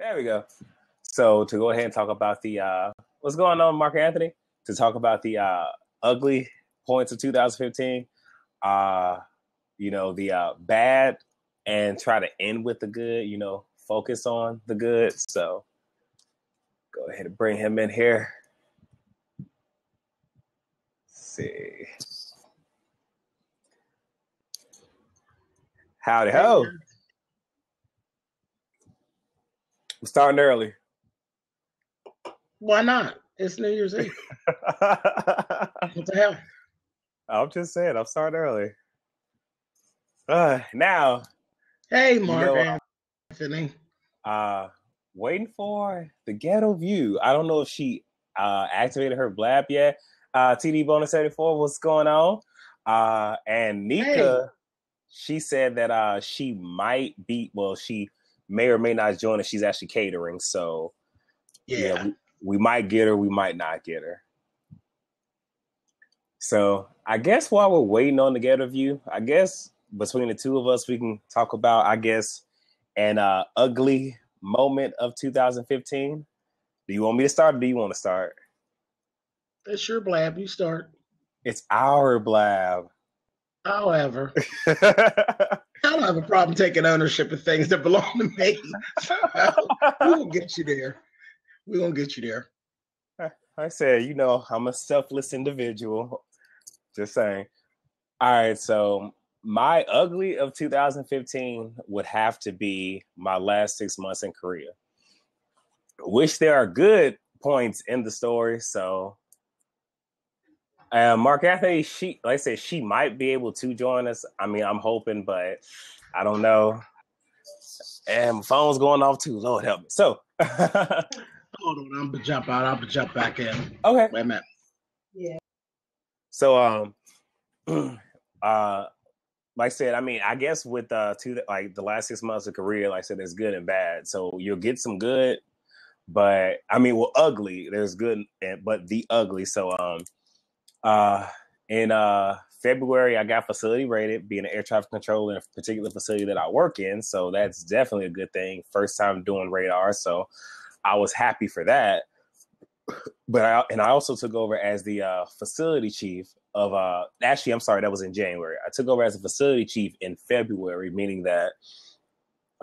There we go. So to go ahead and talk about the uh, what's going on, Mark Anthony, to talk about the uh, ugly points of 2015, uh, you know, the uh, bad and try to end with the good, you know, focus on the good. So go ahead and bring him in here. Let's see. Howdy ho. I'm starting early. Why not? It's New Year's Eve. what the hell? I'm just saying, I'm starting early. Uh, now, hey, Mark you know, Anthony. Uh, waiting for the ghetto view. I don't know if she uh, activated her blab yet. Uh, TD bonus 74, what's going on? Uh, and Nika, hey. she said that uh, she might be, well, she may or may not join us. She's actually catering. So, yeah, yeah we, we might get her, we might not get her. So, I guess while we're waiting on the ghetto view, I guess between the two of us, we can talk about, I guess, an uh, ugly moment of 2015. Do you want me to start or do you want to start? It's your blab. You start. It's our blab. However, I don't have a problem taking ownership of things that belong to me. we will get you there. Going to get you there. I said, you know, I'm a selfless individual. Just saying. All right. So my ugly of 2015 would have to be my last six months in Korea. Wish there are good points in the story. So, uh, Mark Anthony, she like I said, she might be able to join us. I mean, I'm hoping, but I don't know. And my phone's going off too. Lord help me. So, hold on, I'm gonna jump out. I'm gonna jump back in. Okay. Wait a minute. Yeah. So, um, uh, like I said, I mean, I guess with uh two like the last six months of Korea, like I said, there's good and bad. So you'll get some good, but I mean, well, ugly. There's good and but the ugly. So um, uh, in uh February, I got facility rated, being an air traffic controller in a particular facility that I work in. So that's definitely a good thing. First time doing radar, so I was happy for that. But I and I also took over as the uh, facility chief of uh actually I'm sorry that was in January. I took over as a facility chief in February, meaning that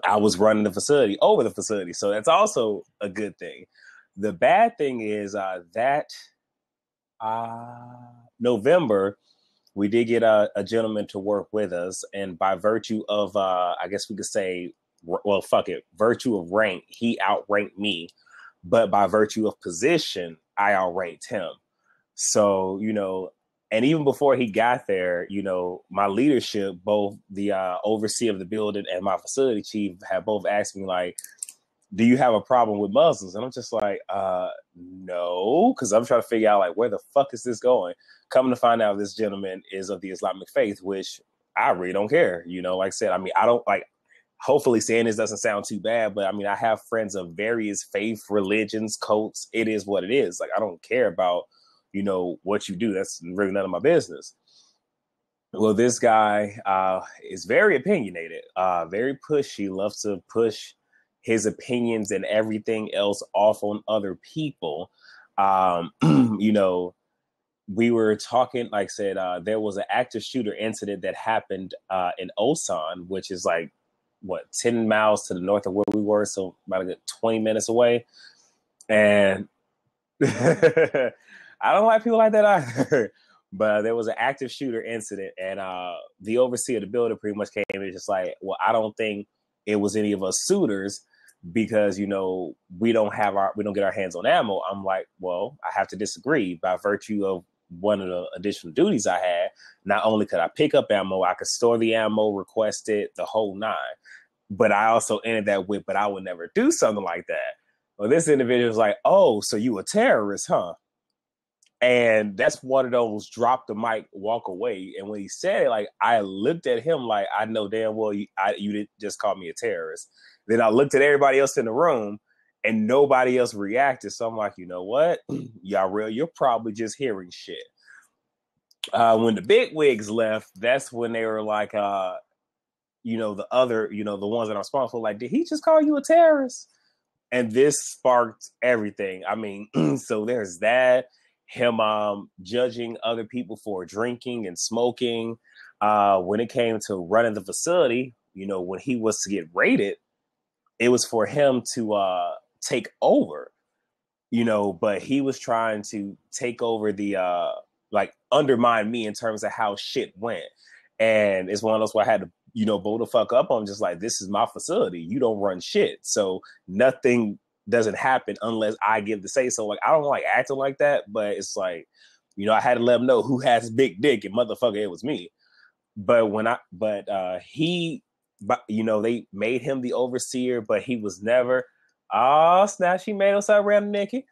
I was running the facility over the facility. So that's also a good thing. The bad thing is uh that uh November we did get a, a gentleman to work with us and by virtue of uh I guess we could say well fuck it, virtue of rank, he outranked me, but by virtue of position, I outranked him. So, you know, and even before he got there, you know, my leadership, both the uh, overseer of the building and my facility chief, have both asked me like, "Do you have a problem with Muslims?" And I'm just like, uh, "No," because I'm trying to figure out like where the fuck is this going. Coming to find out, this gentleman is of the Islamic faith, which I really don't care. You know, like I said, I mean, I don't like. Hopefully, saying this doesn't sound too bad, but I mean, I have friends of various faith, religions, cults. It is what it is. Like, I don't care about you know what you do. That's really none of my business. Well, this guy uh, is very opinionated, uh, very pushy, loves to push his opinions and everything else off on other people. Um, you know, we were talking, like I said, uh, there was an active shooter incident that happened uh, in Osan, which is like what 10 miles to the north of where we were, so about a good 20 minutes away. And I don't like people like that either. but there was an active shooter incident, and uh, the overseer of the building pretty much came and just like, well, I don't think it was any of us suitors because you know we don't have our we don't get our hands on ammo. I'm like, well, I have to disagree by virtue of one of the additional duties I had. Not only could I pick up ammo, I could store the ammo, request it, the whole nine. But I also ended that with, but I would never do something like that. Well, this individual was like, oh, so you a terrorist, huh? And that's one of those drop the mic, walk away. And when he said it, like I looked at him like I know damn well you, I, you didn't just call me a terrorist. Then I looked at everybody else in the room, and nobody else reacted. So I'm like, you know what, y'all real? You're probably just hearing shit. Uh, when the big wigs left, that's when they were like, uh, you know, the other, you know, the ones that are responsible, like, did he just call you a terrorist? and this sparked everything. I mean, so there's that him um, judging other people for drinking and smoking. Uh, when it came to running the facility, you know, when he was to get raided, it was for him to uh, take over, you know, but he was trying to take over the uh, like undermine me in terms of how shit went. And it's one of those where I had to, you know, blow the fuck up on just like, this is my facility. You don't run shit. So nothing doesn't happen unless I give the say so. Like I don't like acting like that, but it's like, you know, I had to let him know who has big dick and motherfucker, it was me. But when I, but uh he, but you know, they made him the overseer, but he was never. Oh snap! She made us up around Nikki,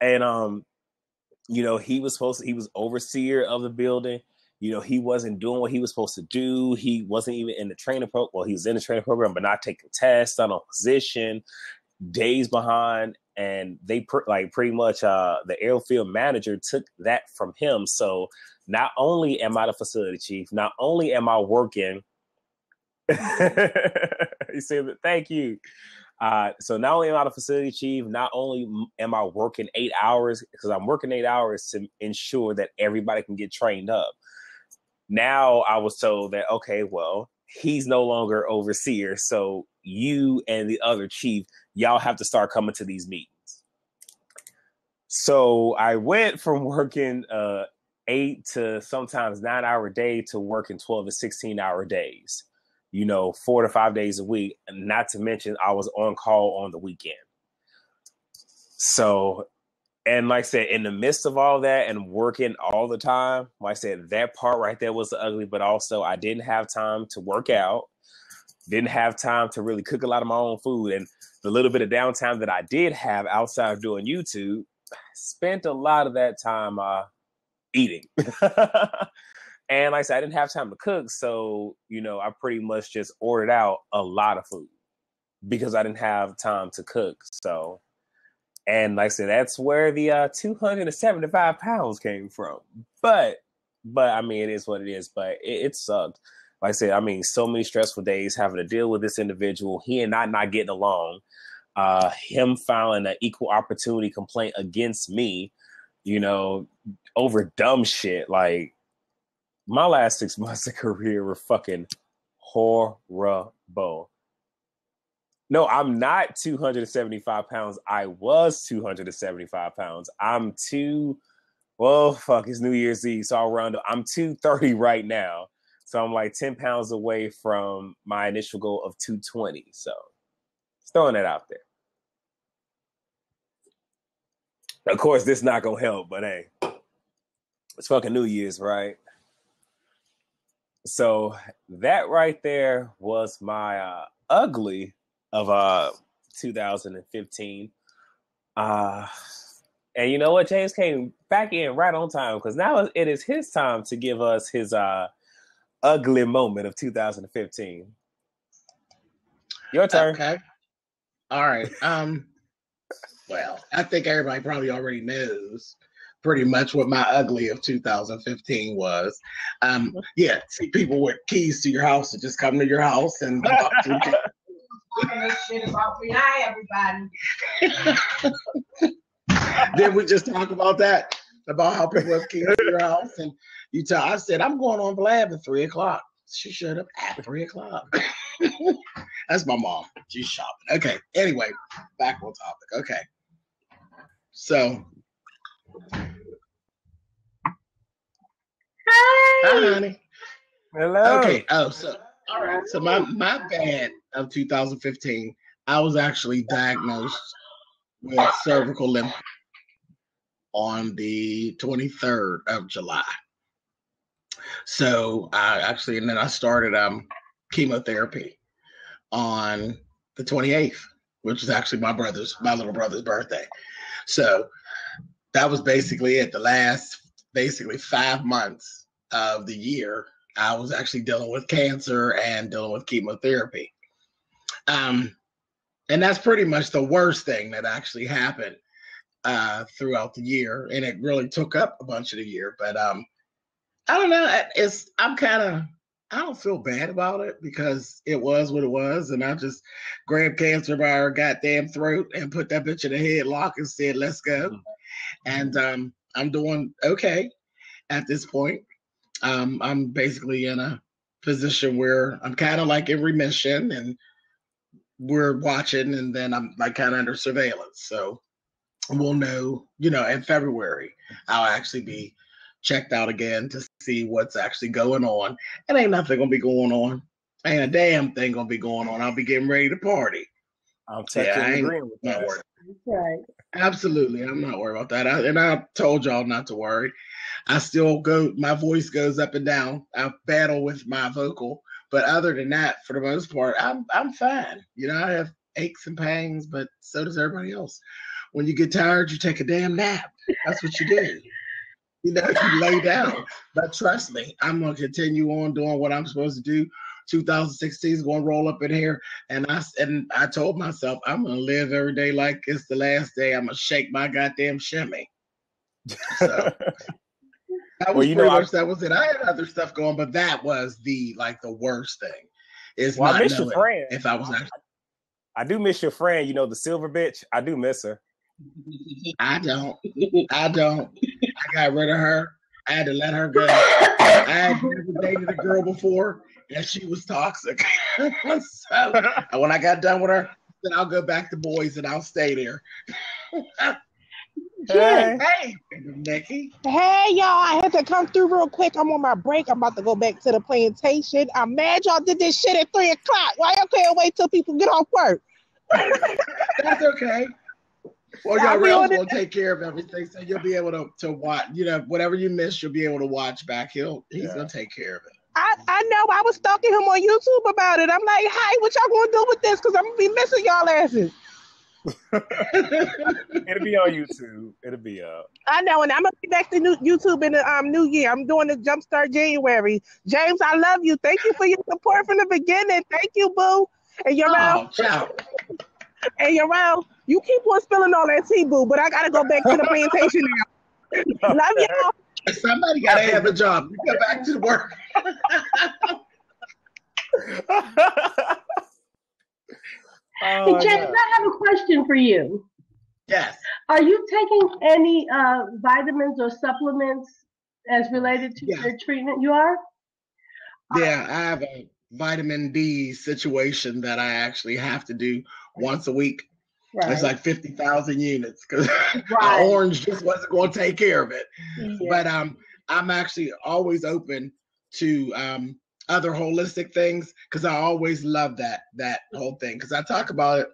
and um, you know, he was supposed to. He was overseer of the building. You know, he wasn't doing what he was supposed to do. He wasn't even in the training program. Well, he was in the training program, but not taking tests, not on a position days behind and they pr- like pretty much uh the airfield manager took that from him so not only am i the facility chief not only am i working he said thank you uh, so not only am I the facility chief, not only am I working eight hours because I'm working eight hours to ensure that everybody can get trained up. Now I was told that okay, well he's no longer overseer, so you and the other chief y'all have to start coming to these meetings. So I went from working uh, eight to sometimes nine hour day to working 12 to 16 hour days, you know, four to five days a week. And not to mention, I was on call on the weekend. So, and like I said, in the midst of all that and working all the time, like I said, that part right there was ugly, but also I didn't have time to work out, didn't have time to really cook a lot of my own food. And the little bit of downtime that I did have outside of doing YouTube, spent a lot of that time uh, eating. and like I said, I didn't have time to cook, so you know, I pretty much just ordered out a lot of food because I didn't have time to cook. So, and like I said, that's where the uh, 275 pounds came from. But, but I mean, it is what it is. But it, it sucked like I said, I mean, so many stressful days having to deal with this individual. He and I not getting along. Uh, him filing an equal opportunity complaint against me, you know, over dumb shit. Like my last six months of Korea were fucking horrible. No, I'm not 275 pounds. I was 275 pounds. I'm two. Well, fuck, it's New Year's Eve, so I'll round up. I'm 230 right now. So I'm like 10 pounds away from my initial goal of 220. So just throwing that out there. Of course, this not gonna help, but hey, it's fucking New Year's, right? So that right there was my uh, ugly of uh 2015. Uh and you know what? James came back in right on time because now it is his time to give us his uh ugly moment of 2015. Your turn. Okay. All right. Um. Well, I think everybody probably already knows pretty much what my ugly of 2015 was. Um. Yeah. See people with keys to your house to just come to your house and. Hi, everybody. Did we just talk about that? About how people have keys to your house and you tell I said I'm going on Blab at three o'clock. She showed up at three o'clock. That's my mom. She's shopping. Okay. Anyway, back on topic. Okay. So Hi. Hi, honey. Hello. Okay. Oh, so all right. So my my bad of 2015, I was actually diagnosed with cervical lymph on the 23rd of July. So I actually, and then I started um chemotherapy on the 28th, which is actually my brother's, my little brother's birthday. So that was basically it. The last basically five months of the year, I was actually dealing with cancer and dealing with chemotherapy. Um, and that's pretty much the worst thing that actually happened uh, throughout the year, and it really took up a bunch of the year. But um, I don't know. It's I'm kind of I don't feel bad about it because it was what it was, and I just grabbed cancer by her goddamn throat and put that bitch in a headlock and said, "Let's go." And um, I'm doing okay at this point. Um, I'm basically in a position where I'm kind of like in remission, and we're watching, and then I'm like kind of under surveillance. So we'll know, you know, in February, I'll actually be checked out again to see what's actually going on. And ain't nothing gonna be going on. Ain't a damn thing gonna be going on. I'll be getting ready to party. I'm taking yeah, agreeing with that. Right. Absolutely. I'm not worried about that. I, and I told y'all not to worry. I still go, my voice goes up and down. I battle with my vocal. But other than that, for the most part, I'm I'm fine. You know, I have aches and pains, but so does everybody else. When you get tired, you take a damn nap. That's what you do you know, you lay down. But trust me, I'm gonna continue on doing what I'm supposed to do. 2016 is gonna roll up in here, and I and I told myself I'm gonna live every day like it's the last day. I'm gonna shake my goddamn shimmy. So that was well, you pretty know, much I, that was it. I had other stuff going, but that was the like the worst thing. Is well, not I miss your friend. If I was actually, I do miss your friend. You know the silver bitch. I do miss her. I don't. I don't. I got rid of her. I had to let her go. I had never dated a girl before, and she was toxic. so when I got done with her, then I'll go back to boys and I'll stay there. Hey, hey, Nikki. Hey, y'all. I had to come through real quick. I'm on my break. I'm about to go back to the plantation. I'm mad y'all did this shit at three o'clock. Why y'all can't wait till people get off work? That's okay. Well, y'all realms will take care of everything, so you'll be able to to watch. You know, whatever you miss, you'll be able to watch back. He'll he's yeah. gonna take care of it. I, I know. I was stalking him on YouTube about it. I'm like, hey, what y'all gonna do with this? Because I'm gonna be missing y'all asses. It'll be on YouTube. It'll be up. I know, and I'm gonna be back to new, YouTube in the um, new year. I'm doing the Jumpstart January. James, I love you. Thank you for your support from the beginning. Thank you, Boo. And your oh, ciao. And your mouth. You keep on spilling all that tea, boo, but I gotta go back to the plantation now. Love y'all. Somebody gotta have a job. You go back to work. oh, hey, James, I have a question for you. Yes. Are you taking any uh, vitamins or supplements as related to yes. your treatment? You are? Yeah, I have a vitamin D situation that I actually have to do once a week. Right. It's like 50,000 units because right. orange just wasn't going to take care of it. Yeah. But um, I'm actually always open to um, other holistic things because I always love that that whole thing because I talk about it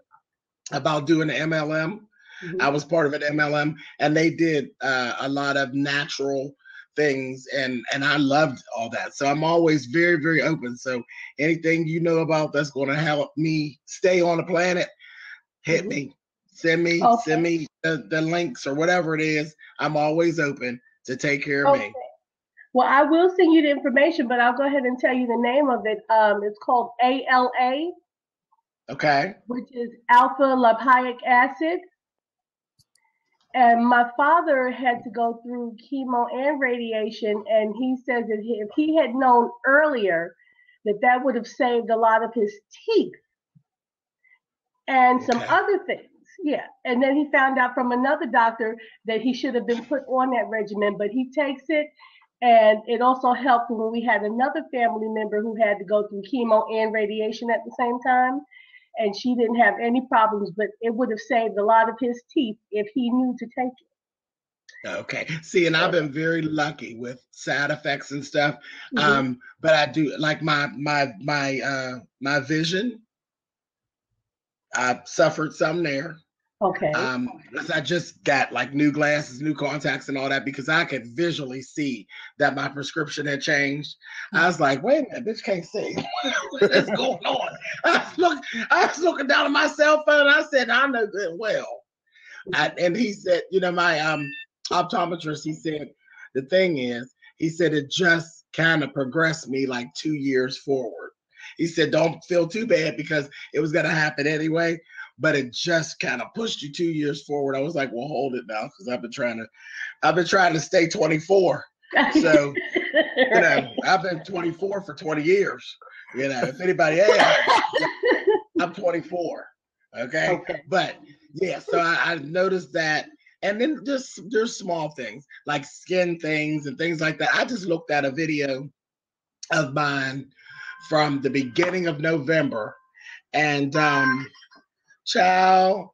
about doing the MLM. Mm-hmm. I was part of an MLM and they did uh, a lot of natural things and and I loved all that. So I'm always very very open. So anything you know about that's going to help me stay on the planet, hit mm-hmm. me. Send me okay. send me the, the links or whatever it is. I'm always open to take care of okay. me. Well, I will send you the information, but I'll go ahead and tell you the name of it. Um, it's called ALA. Okay. Which is alpha lipoic acid. And my father had to go through chemo and radiation, and he says that if he had known earlier, that that would have saved a lot of his teeth and some okay. other things. Yeah. And then he found out from another doctor that he should have been put on that regimen, but he takes it. And it also helped when we had another family member who had to go through chemo and radiation at the same time. And she didn't have any problems, but it would have saved a lot of his teeth if he knew to take it. Okay. See, and I've been very lucky with side effects and stuff. Mm-hmm. Um, but I do like my my my uh my vision I suffered some there. Okay. Um, I just got like new glasses, new contacts, and all that because I could visually see that my prescription had changed. I was like, wait a minute, bitch can't see. what is going on? I was, look, I was looking down at my cell phone. I said, I know good well. I, and he said, you know, my um optometrist, he said, the thing is, he said it just kind of progressed me like two years forward. He said, don't feel too bad because it was going to happen anyway. But it just kind of pushed you two years forward. I was like, well, hold it now because I've been trying to, I've been trying to stay 24. So you know, I've been 24 for 20 years. You know, if anybody asks, I'm 24. Okay? okay. But yeah, so I, I noticed that. And then just there's small things like skin things and things like that. I just looked at a video of mine from the beginning of November. And um child,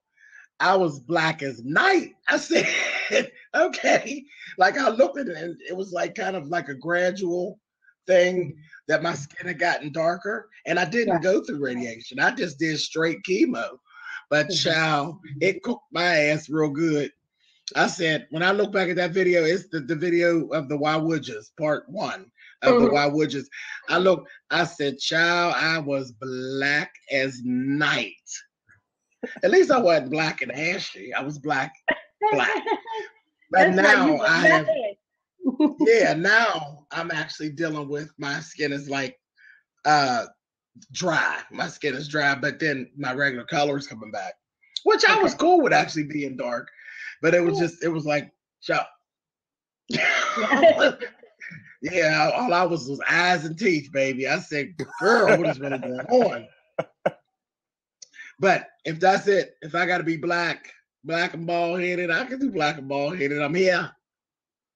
I was black as night. I said, okay. Like I looked at it and it was like kind of like a gradual thing that my skin had gotten darker. And I didn't go through radiation. I just did straight chemo. But mm-hmm. child, it cooked my ass real good. I said, when I look back at that video, it's the, the video of the Why Would part one of mm-hmm. the Why Would I look, I said, child, I was black as night. At least I wasn't black and ashy. I was black, black. But now I have, yeah, now I'm actually dealing with my skin is like uh dry. My skin is dry, but then my regular color is coming back, which I was cool with actually being dark, but it was just it was like chop. yeah, all I was was eyes and teeth, baby. I said, girl, what is really going on? But if that's it, if I got to be black, black and bald headed, I can do black and bald headed. I'm here.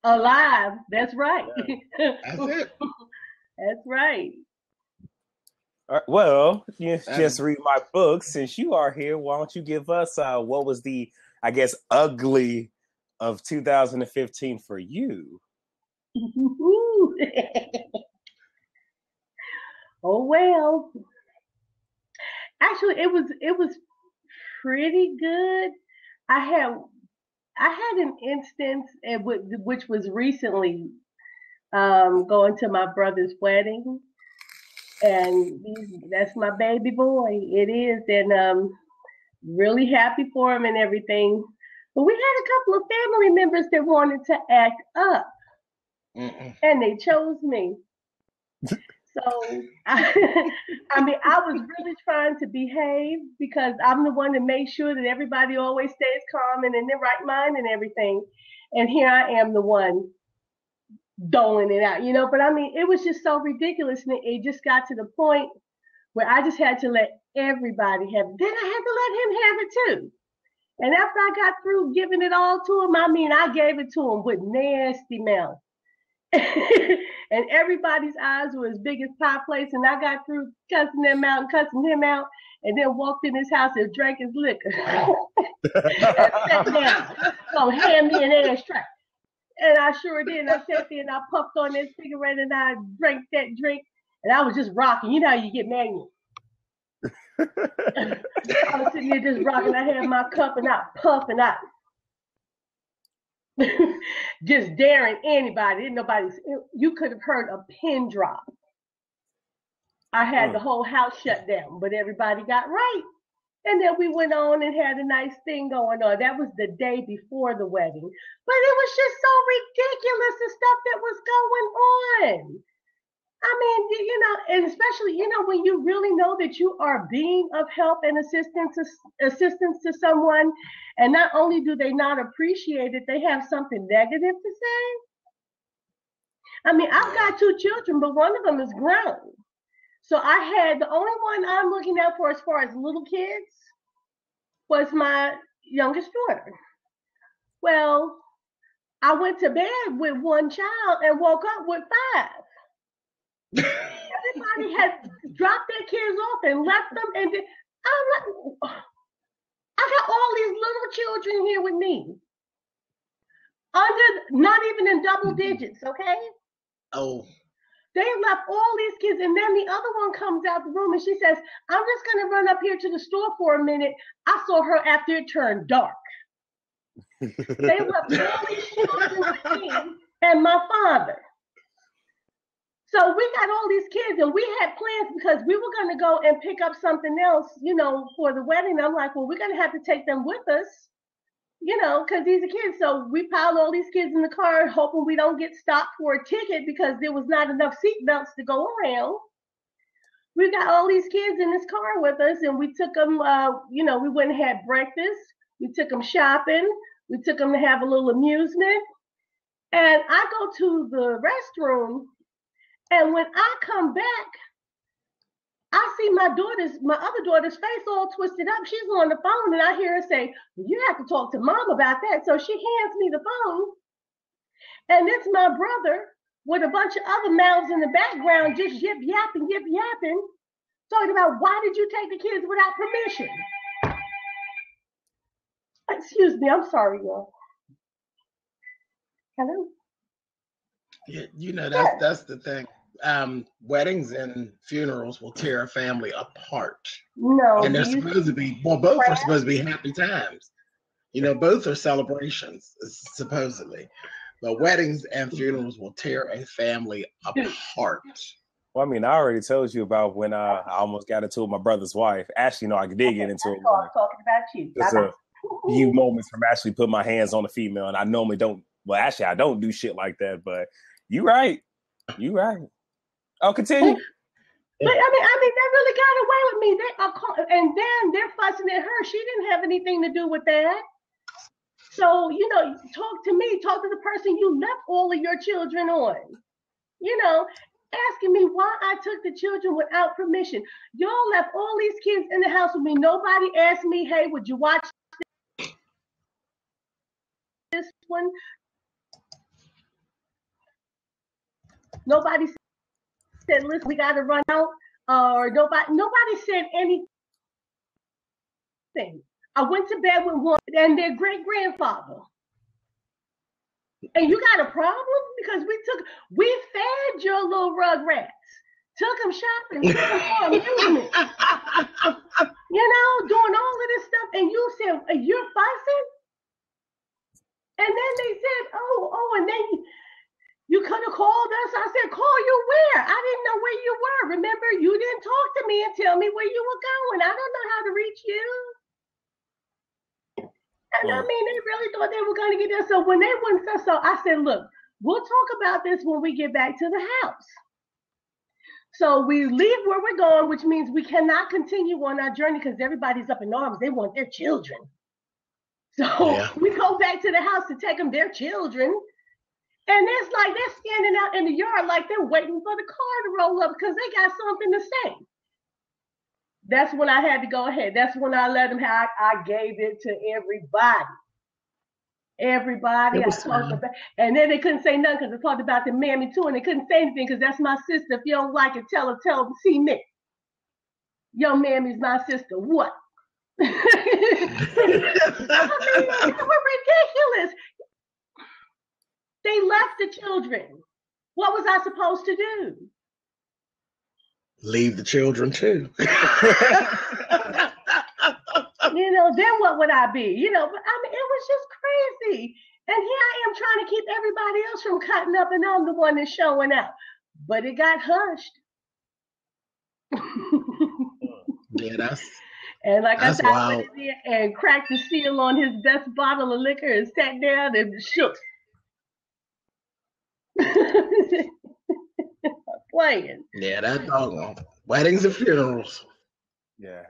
Alive. That's right. That's it. that's right. well, you just read my book. Since you are here, why don't you give us uh, what was the, I guess, ugly of 2015 for you? oh well, actually it was it was pretty good. I had I had an instance which was recently um, going to my brother's wedding, and that's my baby boy. It is, and um, really happy for him and everything. But we had a couple of family members that wanted to act up, Mm-mm. and they chose me. So I, I mean, I was really trying to behave because I'm the one that makes sure that everybody always stays calm and in their right mind and everything. And here I am, the one doling it out, you know. But I mean, it was just so ridiculous, and it just got to the point where I just had to let everybody have. It. Then I had to let him have it too. And after I got through giving it all to him, I mean, I gave it to him with nasty mouth. and everybody's eyes were as big as pie plates. And I got through cussing them out and cussing him out, and then walked in his house and drank his liquor. and sat down, so hand me an ashtray. And I sure did. I sat there and I puffed on that cigarette and I drank that drink, and I was just rocking. You know how you get mad. I was sitting there just rocking. I had my cup and I puff and I just daring anybody. Didn't nobody. You could have heard a pin drop. I had the mm. whole house shut down, but everybody got right. And then we went on and had a nice thing going on. That was the day before the wedding. But it was just so ridiculous the stuff that was going on. I mean, you know, and especially, you know, when you really know that you are being of help and assistance assistance to someone, and not only do they not appreciate it, they have something negative to say. I mean, I've got two children, but one of them is grown. So I had the only one I'm looking out for as far as little kids was my youngest daughter. Well, I went to bed with one child and woke up with five. Everybody had dropped their kids off and left them, and I'm like, I got all these little children here with me, under not even in double mm-hmm. digits, okay? Oh. They left all these kids, and then the other one comes out the room and she says, I'm just gonna run up here to the store for a minute. I saw her after it turned dark. they left all these children with me and my father. So we got all these kids and we had plans because we were going to go and pick up something else, you know, for the wedding. I'm like, well, we're going to have to take them with us, you know, because these are kids. So we piled all these kids in the car, hoping we don't get stopped for a ticket because there was not enough seat belts to go around. We got all these kids in this car with us and we took them, uh, you know, we went and had breakfast. We took them shopping. We took them to have a little amusement. And I go to the restroom And when I come back, I see my daughter's, my other daughter's face all twisted up. She's on the phone, and I hear her say, "You have to talk to mom about that." So she hands me the phone, and it's my brother with a bunch of other mouths in the background just yip yapping, yip yapping, talking about why did you take the kids without permission? Excuse me, I'm sorry, y'all. Hello. Yeah, you know that's that's the thing. Um, weddings and funerals will tear a family apart. No, and they're supposed to be well, both are supposed to be happy times. You know, both are celebrations supposedly, but weddings and funerals will tear a family apart. Well, I mean, I already told you about when uh, I almost got into it with my brother's wife. Actually, no, I did get into it. I'm talking about you. Just a few moments from actually putting my hands on a female, and I normally don't. Well, actually, I don't do shit like that. But you right, you right. Oh, continue. But I mean, I mean, they really got away with me. They are, call, and then they're fussing at her. She didn't have anything to do with that. So you know, talk to me. Talk to the person you left all of your children on. You know, asking me why I took the children without permission. Y'all left all these kids in the house with me. Nobody asked me, "Hey, would you watch this one?" Nobody said, listen, we got to run out. Uh, or nobody, nobody said anything. I went to bed with one and their great grandfather. And you got a problem because we took, we fed your little rugrats, took them shopping, took them you know, doing all of this stuff, and you said you're fussing. And then they said, oh, oh, and then you could have called us. I said, call you where? I didn't know where you were. Remember, you didn't talk to me and tell me where you were going. I don't know how to reach you. And I mean, they really thought they were going to get there. So when they went, so, so I said, look, we'll talk about this when we get back to the house. So we leave where we're going, which means we cannot continue on our journey because everybody's up in arms. They want their children. So yeah. we go back to the house to take them their children. And it's like they're standing out in the yard like they're waiting for the car to roll up because they got something to say. That's when I had to go ahead. That's when I let them have, I gave it to everybody. Everybody I talked about, and then they couldn't say nothing because I talked about the mammy too, and they couldn't say anything because that's my sister. If you don't like it, tell her, tell her, see me. Your mammy's my sister. What? I mean, we're ridiculous. They left the children. What was I supposed to do? Leave the children too. you know, then what would I be? You know, but I mean, it was just crazy. And here I am trying to keep everybody else from cutting up, and I'm the one that's showing up. But it got hushed. yeah, that's. And like I said. I went in there and cracked the seal on his best bottle of liquor and sat down and shook. Playing. Yeah, that dog. Uh, weddings and funerals. Yeah.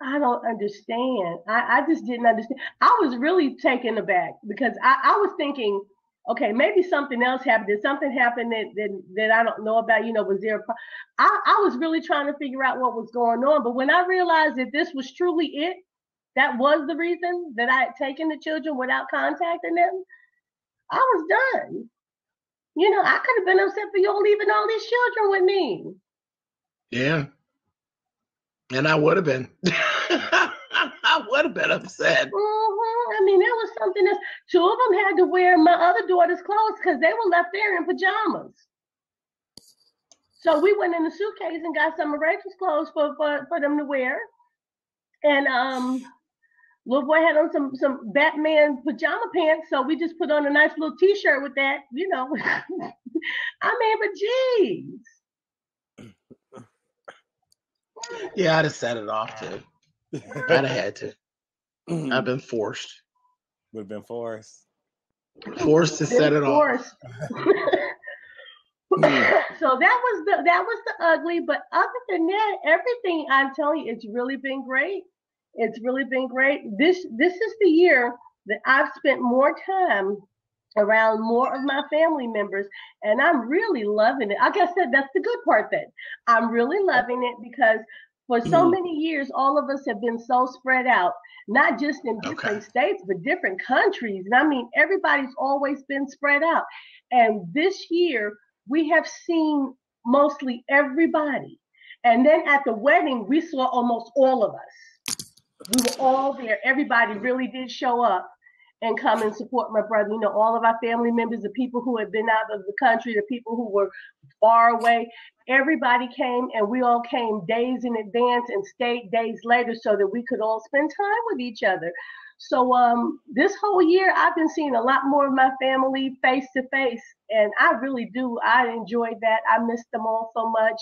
I don't understand. I, I just didn't understand. I was really taken aback because I, I was thinking, okay, maybe something else happened. Did something happen that, that, that I don't know about? You know, was there? A, I, I was really trying to figure out what was going on. But when I realized that this was truly it, that was the reason that I had taken the children without contacting them. I was done. You know, I could have been upset for you leaving all these children with me. Yeah. And I would have been. I would have been upset. Mm-hmm. I mean, there was something else. Two of them had to wear my other daughter's clothes because they were left there in pajamas. So we went in the suitcase and got some of Rachel's clothes for, for, for them to wear. And um, Little boy had on some some Batman pajama pants, so we just put on a nice little T-shirt with that, you know. I mean, but geez. Yeah, I'd have set it off too. I'd have had to. I've been forced. Would have been forced. Forced to set it forced. off. so that was the that was the ugly, but other than that, everything I'm telling you, it's really been great. It's really been great. This this is the year that I've spent more time around more of my family members and i'm really loving it like i said that's the good part then i'm really loving it because for so mm-hmm. many years all of us have been so spread out not just in different okay. states but different countries and i mean everybody's always been spread out and this year we have seen mostly everybody and then at the wedding we saw almost all of us we were all there everybody really did show up and come and support my brother. You know, all of our family members, the people who had been out of the country, the people who were far away, everybody came and we all came days in advance and stayed days later so that we could all spend time with each other. So um, this whole year, I've been seeing a lot more of my family face to face, and I really do. I enjoyed that. I missed them all so much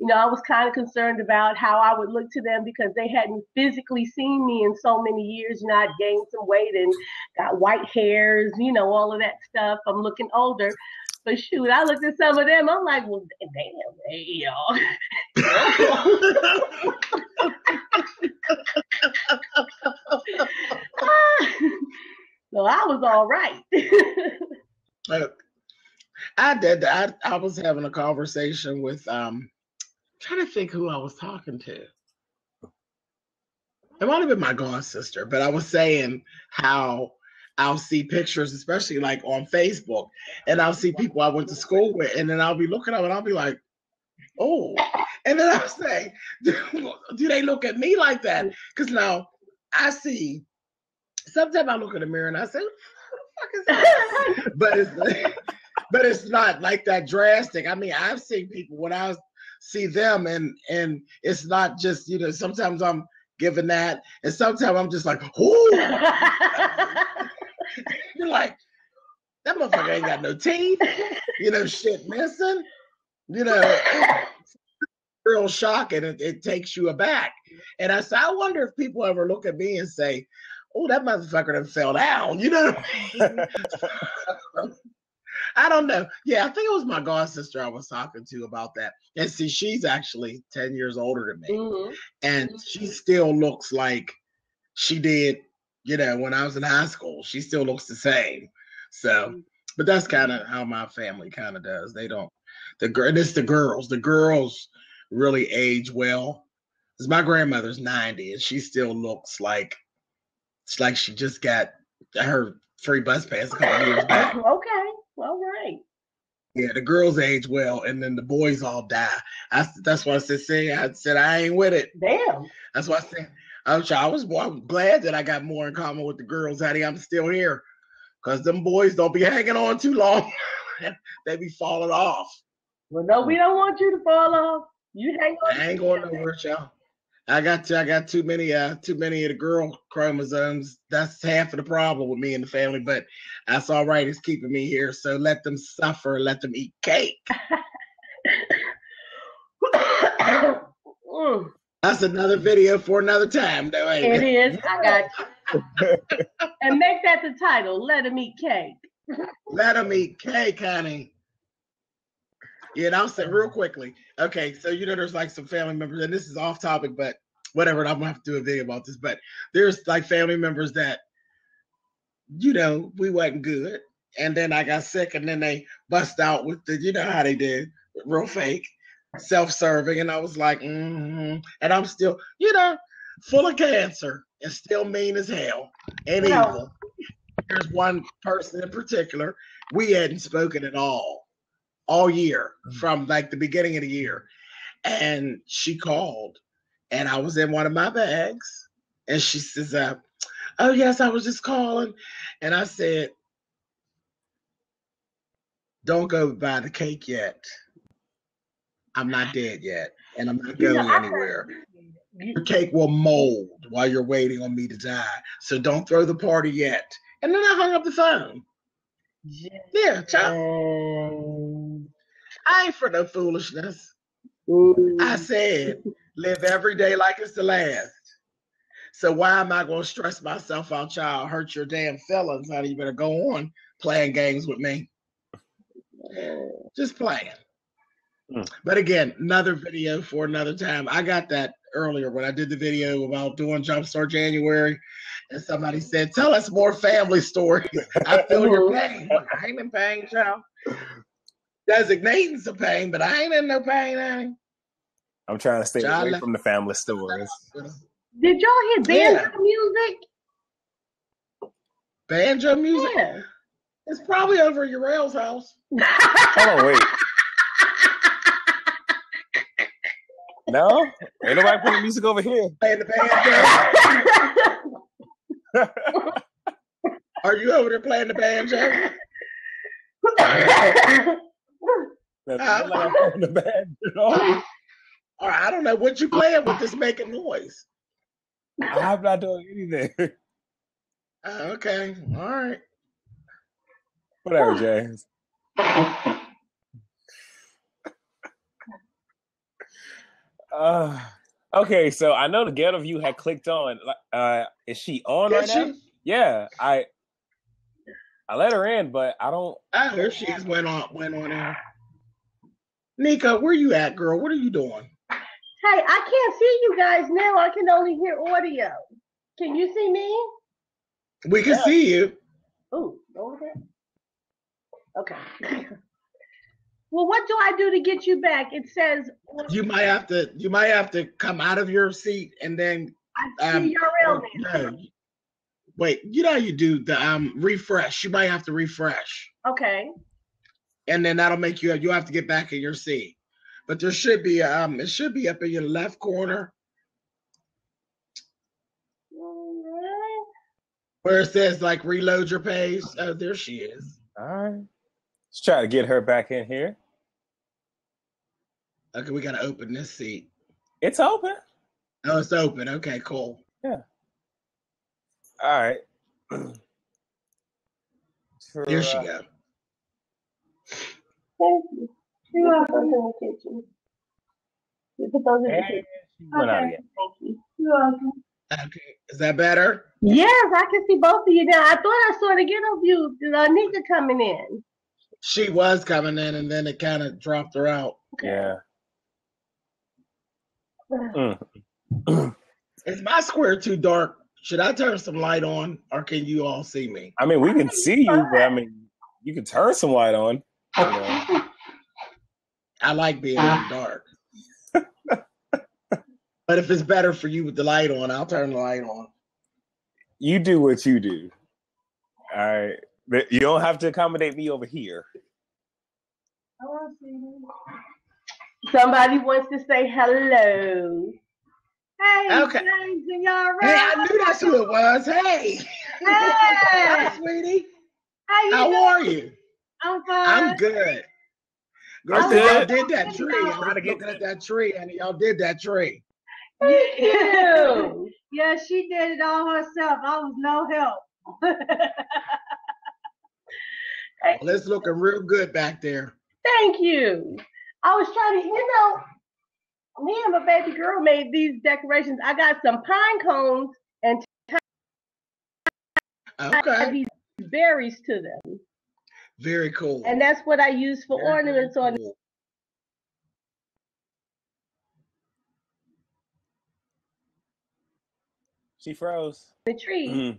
you know, I was kind of concerned about how I would look to them because they hadn't physically seen me in so many years. You know, I'd gained some weight and got white hairs, you know, all of that stuff. I'm looking older. But shoot, I looked at some of them. I'm like, well, damn, hey, y'all. so I was all right. I did. I, I was having a conversation with um trying to think who I was talking to. It might have been my god sister, but I was saying how I'll see pictures, especially like on Facebook, and I'll see people I went to school with, and then I'll be looking up and I'll be like, oh. And then I'll say, do, do they look at me like that? Because now I see, sometimes I look in the mirror and I say, what the fuck is that? but it's but it's not like that drastic. I mean, I've seen people when I was see them and and it's not just you know sometimes i'm giving that and sometimes i'm just like oh you're like that motherfucker ain't got no teeth you know shit missing you know. Real shocking it, it takes you aback. And i said i wonder if people ever look at me and say oh that motherfucker done fell down you know I don't know. Yeah, I think it was my god sister I was talking to about that. And see, she's actually 10 years older than me. Mm-hmm. And she still looks like she did, you know, when I was in high school. She still looks the same. So, mm-hmm. but that's kind of how my family kind of does. They don't, the girl, it's the girls. The girls really age well. Because my grandmother's 90 and she still looks like, it's like she just got her free bus pass a couple years back. Okay. All right. Yeah, the girls age well, and then the boys all die. I, that's why I said, "Say," I said I ain't with it. Damn. That's why I said I was. I was, I was glad that I got more in common with the girls. Hattie, I'm still here, cause them boys don't be hanging on too long. they be falling off. Well, no, we don't want you to fall off. You hang on. I ain't going nowhere, y'all. I got I got too many uh too many of the girl chromosomes. That's half of the problem with me and the family, but that's all right. It's keeping me here. So let them suffer. Let them eat cake. That's another video for another time, though. Ain't it, it is. I got and make that the title. Let them eat cake. let them eat cake, honey. Yeah, and I'll say real quickly. Okay, so you know, there's like some family members, and this is off topic, but whatever. I'm gonna have to do a video about this, but there's like family members that, you know, we wasn't good, and then I got sick, and then they bust out with the, you know how they did, real fake, self-serving, and I was like, mm-hmm. and I'm still, you know, full of cancer and still mean as hell and evil. There's one person in particular we hadn't spoken at all all year mm. from like the beginning of the year. And she called and I was in one of my bags and she says, uh, Oh, yes, I was just calling. And I said, Don't go buy the cake yet. I'm not dead yet and I'm not going anywhere. Your cake will mold while you're waiting on me to die. So don't throw the party yet. And then I hung up the phone. Yeah, child. I ain't for no foolishness. Ooh. I said, live every day like it's the last. So why am I going to stress myself out, child? Hurt your damn feelings. How you better go on playing games with me? Just playing. Mm. But again, another video for another time. I got that earlier when I did the video about doing Jumpstart January, and somebody said, "Tell us more family stories." I feel your pain. I ain't in pain, child. Designating some pain, but I ain't in no pain, honey. I'm trying to stay child away from the family stories. Did y'all hear banjo yeah. music? Banjo music? Yeah. It's probably over at Yarell's house. Hold on, wait. No, ain't nobody playing music over here. Playing the banjo. Are you over there playing the banjo? the banjo. All right, I don't know what you playing with this making noise. I'm not doing anything. Uh, okay, all right. Whatever, James. Uh, okay, so I know the ghetto view had clicked on. Uh, is she on right she? now? Yeah, I I let her in, but I don't. I heard she just went on went on there. Nika, where you at, girl? What are you doing? Hey, I can't see you guys now. I can only hear audio. Can you see me? We can yeah. see you. Oh, over there. Okay. Well, what do I do to get you back? It says you might have to you might have to come out of your seat and then I um, see URL no, wait, you know you do the um refresh. You might have to refresh. Okay. And then that'll make you you'll have to get back in your seat. But there should be um it should be up in your left corner. Where it says like reload your page. Oh, there she is. All right. Let's try to get her back in here. Okay, we gotta open this seat. It's open. Oh, it's open. Okay, cool. Yeah. All right. there she go. Thank you. You're welcome in the kitchen. You put those in the kitchen. Okay. Thank you. You're welcome. Okay. Is that better? Yes, I can see both of you now. I thought I saw the ghetto view. Uh, Nika coming in. She was coming in, and then it kind of dropped her out. Yeah. Mm. Is my square too dark? Should I turn some light on, or can you all see me? I mean, we can see you, but I mean, you can turn some light on. You know. I like being in the ah. dark. but if it's better for you with the light on, I'll turn the light on. You do what you do. All right. You don't have to accommodate me over here. Somebody wants to say hello. Hey, okay. James and y'all right? Hey, I knew that's who it was. Hey. Hey. Hi, sweetie. How, How are you? Oh, I'm fine. I'm good. Girl, oh, y'all did that tree. I'm trying to get at that tree, and y'all did that tree. Thank you. yeah, she did it all herself. I was no help. well, it's looking real good back there. Thank you. I was trying to, you know, me and my baby girl made these decorations. I got some pine cones and okay. these berries to them. Very cool. And that's what I use for very, ornaments very cool. on. She froze. The tree. Mm-hmm.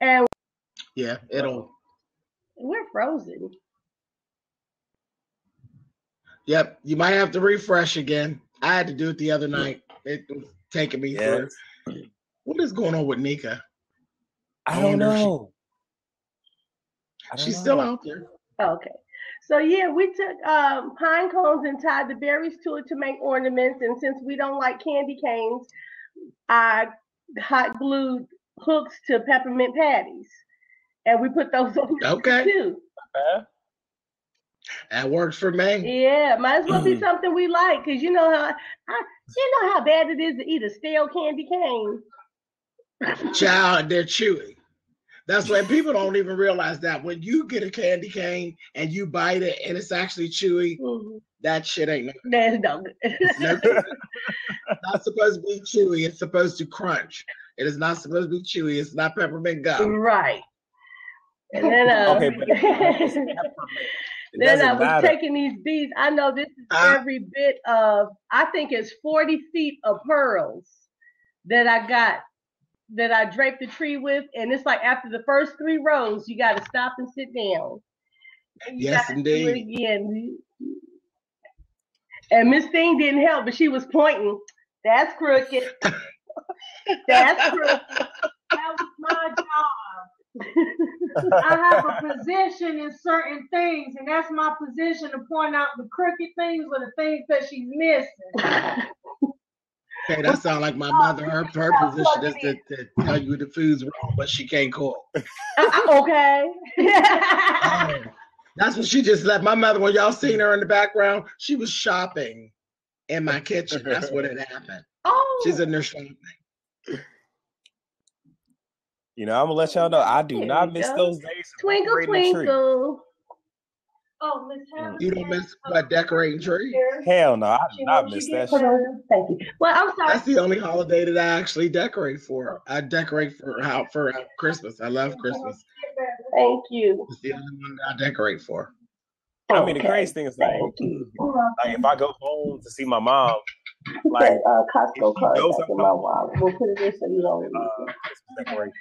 And yeah, it'll. We're frozen. Yep, you might have to refresh again. I had to do it the other night. It was taking me yes. through. What is going on with Nika? I, don't know. She, she's know. still out there. okay. So yeah, we took um, pine cones and tied the berries to it to make ornaments. And since we don't like candy canes, I hot glued hooks to peppermint patties, and we put those on okay. too. Okay. That works for me. Yeah, might as well be something we like, cause you know how I, you know how bad it is to eat a stale candy cane. Child, they're chewy. That's why people don't even realize that when you get a candy cane and you bite it and it's actually chewy, mm-hmm. that shit ain't no. That's no good. no not supposed to be chewy. It's supposed to crunch. It is not supposed to be chewy. It's not peppermint gum. Right. And then, uh, okay, but then I was matter. taking these beads. I know this is uh, every bit of. I think it's forty feet of pearls that I got that I draped the tree with, and it's like after the first three rows, you got to stop and sit down. And yes, indeed. again. And Miss Thing didn't help, but she was pointing. That's crooked. That's crooked. That was my job. I have a position in certain things, and that's my position to point out the crooked things or the things that she's missing. Okay, that sounds like my mother. Her, her position is to, to, tell you the food's wrong, but she can't cook. okay. that's what she just left. My mother, when y'all seen her in the background, she was shopping in my kitchen. That's what it happened. Oh. She's in there shopping. You know, I'm gonna let y'all know I do not miss go. those days. Twinkle, twinkle. Oh, Miss mm. You don't miss what decorating trees? Hell no, I do not miss that shit. Thank you. Well, I'm sorry. That's the only holiday that I actually decorate for. I decorate for how for Christmas. I love Christmas. Thank you. It's the only one that I decorate for. I mean, the crazy thing is like, like if I go home to see my mom, like uh, Costco card in my wallet. We'll put it in so you don't. Uh, decoration.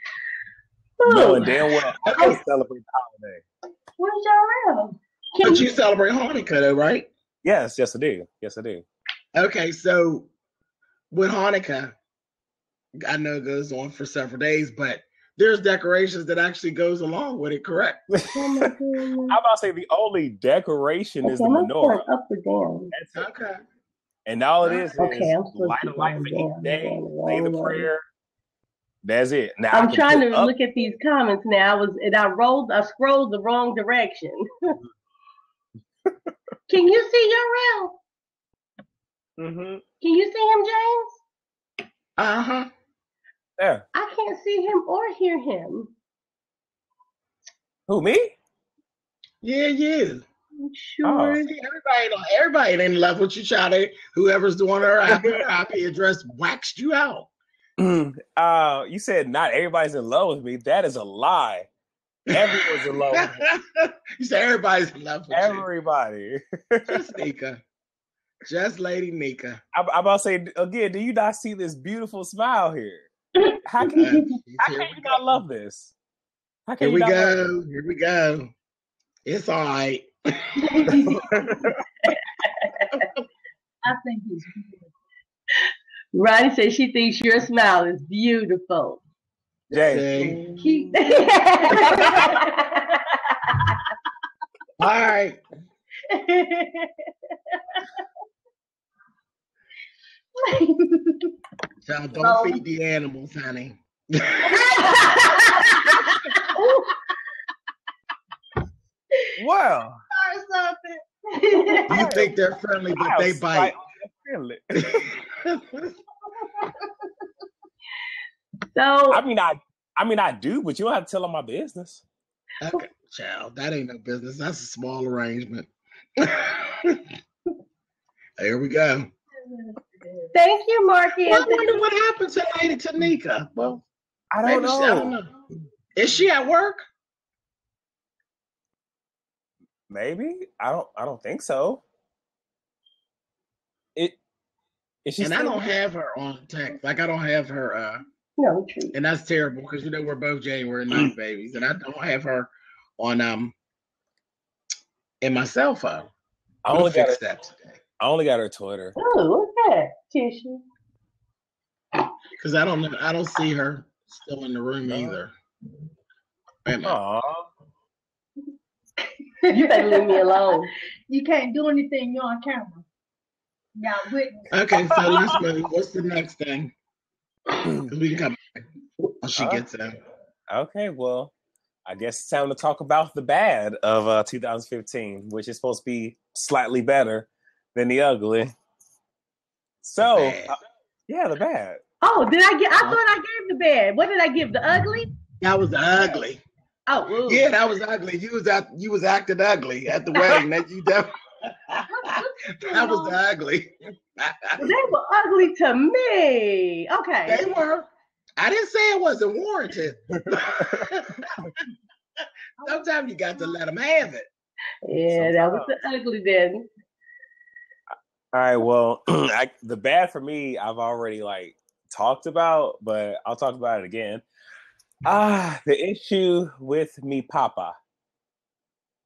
Knowing damn well I don't celebrate the holiday. Where's your room? But you celebrate Hanukkah, though, right? Yes, yes, I do. Yes, I do. Okay, so with Hanukkah, I know it goes on for several days, but there's decorations that actually goes along with it, correct? I'm about to say the only decoration okay, is the menorah. Up or down. That's okay. And all it is okay, is light a light for each day, say the prayer. That's it. Now I'm trying to up. look at these comments now. I was and I rolled, I scrolled the wrong direction. Can you see your real? Mm-hmm. Can you see him, James? Uh huh. Yeah. I can't see him or hear him. Who me? Yeah, yeah. Sure. Oh. Everybody, everybody in love with you, Charlie. Whoever's doing her IP address waxed you out. uh, you said not everybody's in love with me. That is a lie. Everyone's in love with you said everybody's in love with Everybody. you. Just Nika. Just Lady Nika. I'm, I'm, about to say again, do you not see this beautiful smile here? How can, you, how can you not love this? How can here we go. Here we go. It's all right. I think he's Ronnie says she thinks your smile is beautiful. Jay. He- All right. so don't oh. feed the animals, honey. well. You think they're friendly, but they bite. So I mean, I I mean, I do, but you don't have to tell them my business. Okay, child, that ain't no business. That's a small arrangement. Here we go. Thank you, Marky. Well, I wonder what happened to Lady Tanika. Well, I don't, know. She, I don't know. Is she at work? Maybe. I don't. I don't think so. It. Is she and I don't have her on text. Like I don't have her. uh no, true. And that's terrible because you know we're both January 9th babies, and I don't have her on um in my cell phone. I only got her, that today. I only got her Twitter. Oh, what's that? Tissue. Because I don't know. I don't see her still in the room no. either. Aww. you better leave me alone. You can't do anything. You're on camera. Yeah, witness. Okay, so let's move. What's the next thing? We can come back once she gets in. Okay, well, I guess it's time to talk about the bad of uh, 2015, which is supposed to be slightly better than the ugly. So, the uh, yeah, the bad. Oh, did I get? I thought I gave the bad. What did I give? The ugly? That was the ugly. Oh, ooh. yeah, that was ugly. You was at you was acting ugly at the wedding. that you definitely. that was ugly. they were ugly to me. Okay. They were. I didn't say it wasn't warranted. Sometimes you got to let them have it. Yeah, that was the ugly then. All right. Well, I, the bad for me, I've already like talked about, but I'll talk about it again. Ah, the issue with me, Papa.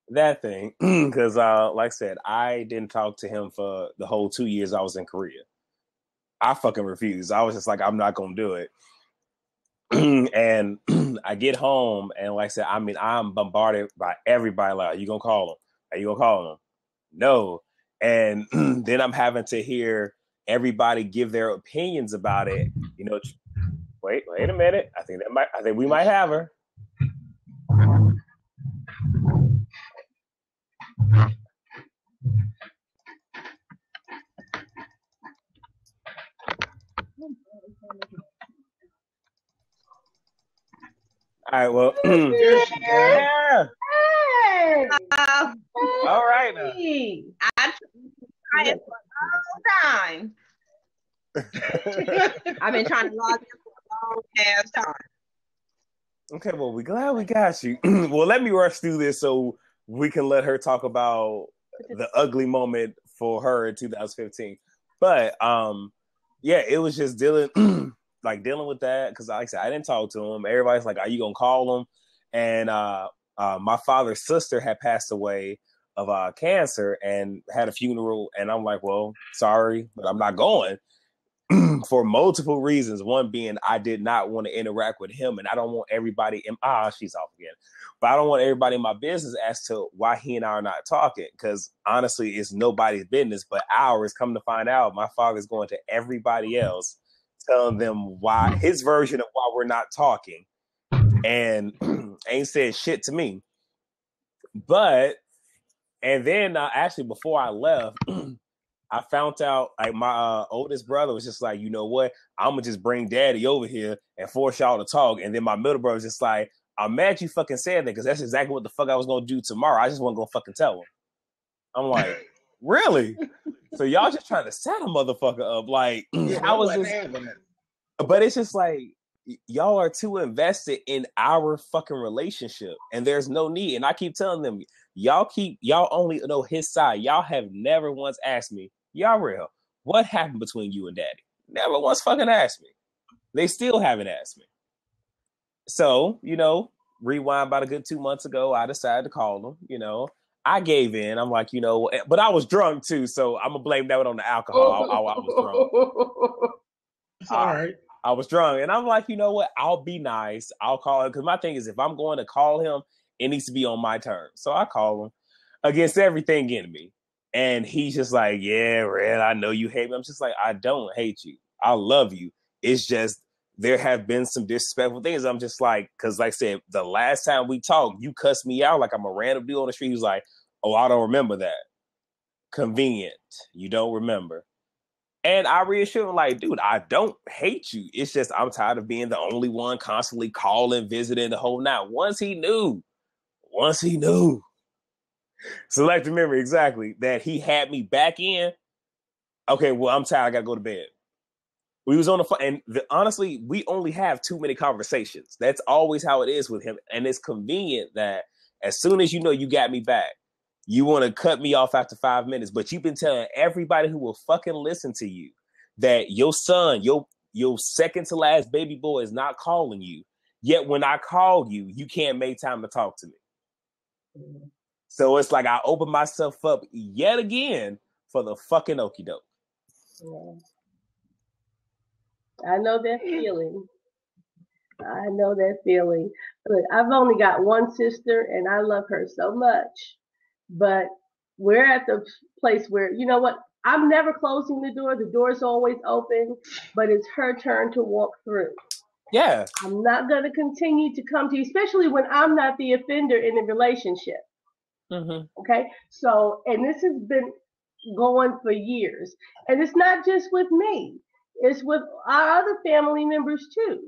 That thing, because uh, like I said, I didn't talk to him for the whole two years I was in Korea. I fucking refused. I was just like, I'm not gonna do it. and I get home, and like I said, I mean, I'm bombarded by everybody. Like, are you gonna call him? Are you gonna call him? No. And then I'm having to hear everybody give their opinions about it. You know, wait, wait a minute. I think that might. I think we might have her. All right. Well. yeah. Hey. Uh, All right. Now. I tried it for a long time. I've been trying to log in for a long ass time. Okay, well, we're glad we got you. well, let me rush through this so we can let her talk about the ugly moment for her in 2015. But um, yeah, it was just dealing like dealing with that because like I said I didn't talk to him. Everybody's like, "Are you gonna call him?" And uh, uh, my father's sister had passed away of uh, cancer and had a funeral, and I'm like, "Well, sorry, but I'm not going." for multiple reasons. One being I did not want to interact with him, and I don't want everybody in ah she's off again. But I don't want everybody in my business as to why he and I are not talking. Because honestly, it's nobody's business but ours. Come to find out, my father's going to everybody else, telling them why his version of why we're not talking, and ain't said shit to me. But and then uh, actually before I left. I found out like my uh, oldest brother was just like, you know what? I'm gonna just bring daddy over here and force y'all to talk. And then my middle brother was just like, I'm mad you fucking said that because that's exactly what the fuck I was gonna do tomorrow. I just wasn't gonna fucking tell him. I'm like, really? so y'all just trying to set a motherfucker up? Like, yeah, I was just, but it's just like y'all are too invested in our fucking relationship, and there's no need. And I keep telling them, y'all keep y'all only know his side. Y'all have never once asked me, y'all real, what happened between you and daddy? Never once fucking asked me. They still haven't asked me. So, you know, rewind about a good two months ago, I decided to call him, you know. I gave in. I'm like, you know, eh, but I was drunk too, so I'm gonna blame that on the alcohol. I, I, I was drunk. It's all right. I, I was drunk, and I'm like, you know what? I'll be nice. I'll call him because my thing is, if I'm going to call him, it needs to be on my terms. So I call him against everything in me. And he's just like, Yeah, Red, I know you hate me. I'm just like, I don't hate you. I love you. It's just there have been some disrespectful things. I'm just like, because like I said, the last time we talked, you cussed me out like I'm a random dude on the street. He's like, Oh, I don't remember that. Convenient. You don't remember. And I reassured him, like, dude, I don't hate you. It's just I'm tired of being the only one constantly calling, visiting the whole night. Once he knew once he knew, select memory exactly that he had me back in. Okay, well, I'm tired. I gotta go to bed. We was on the phone, and the, honestly, we only have too many conversations. That's always how it is with him, and it's convenient that as soon as you know you got me back, you want to cut me off after five minutes. But you've been telling everybody who will fucking listen to you that your son, your your second to last baby boy, is not calling you. Yet when I call you, you can't make time to talk to me. So it's like I open myself up yet again for the fucking okie doke. Yeah. I know that feeling. I know that feeling. Look, I've only got one sister and I love her so much. But we're at the place where, you know what? I'm never closing the door. The door's always open, but it's her turn to walk through. Yeah. I'm not going to continue to come to you, especially when I'm not the offender in the relationship. Mm-hmm. Okay. So, and this has been going for years. And it's not just with me, it's with our other family members too,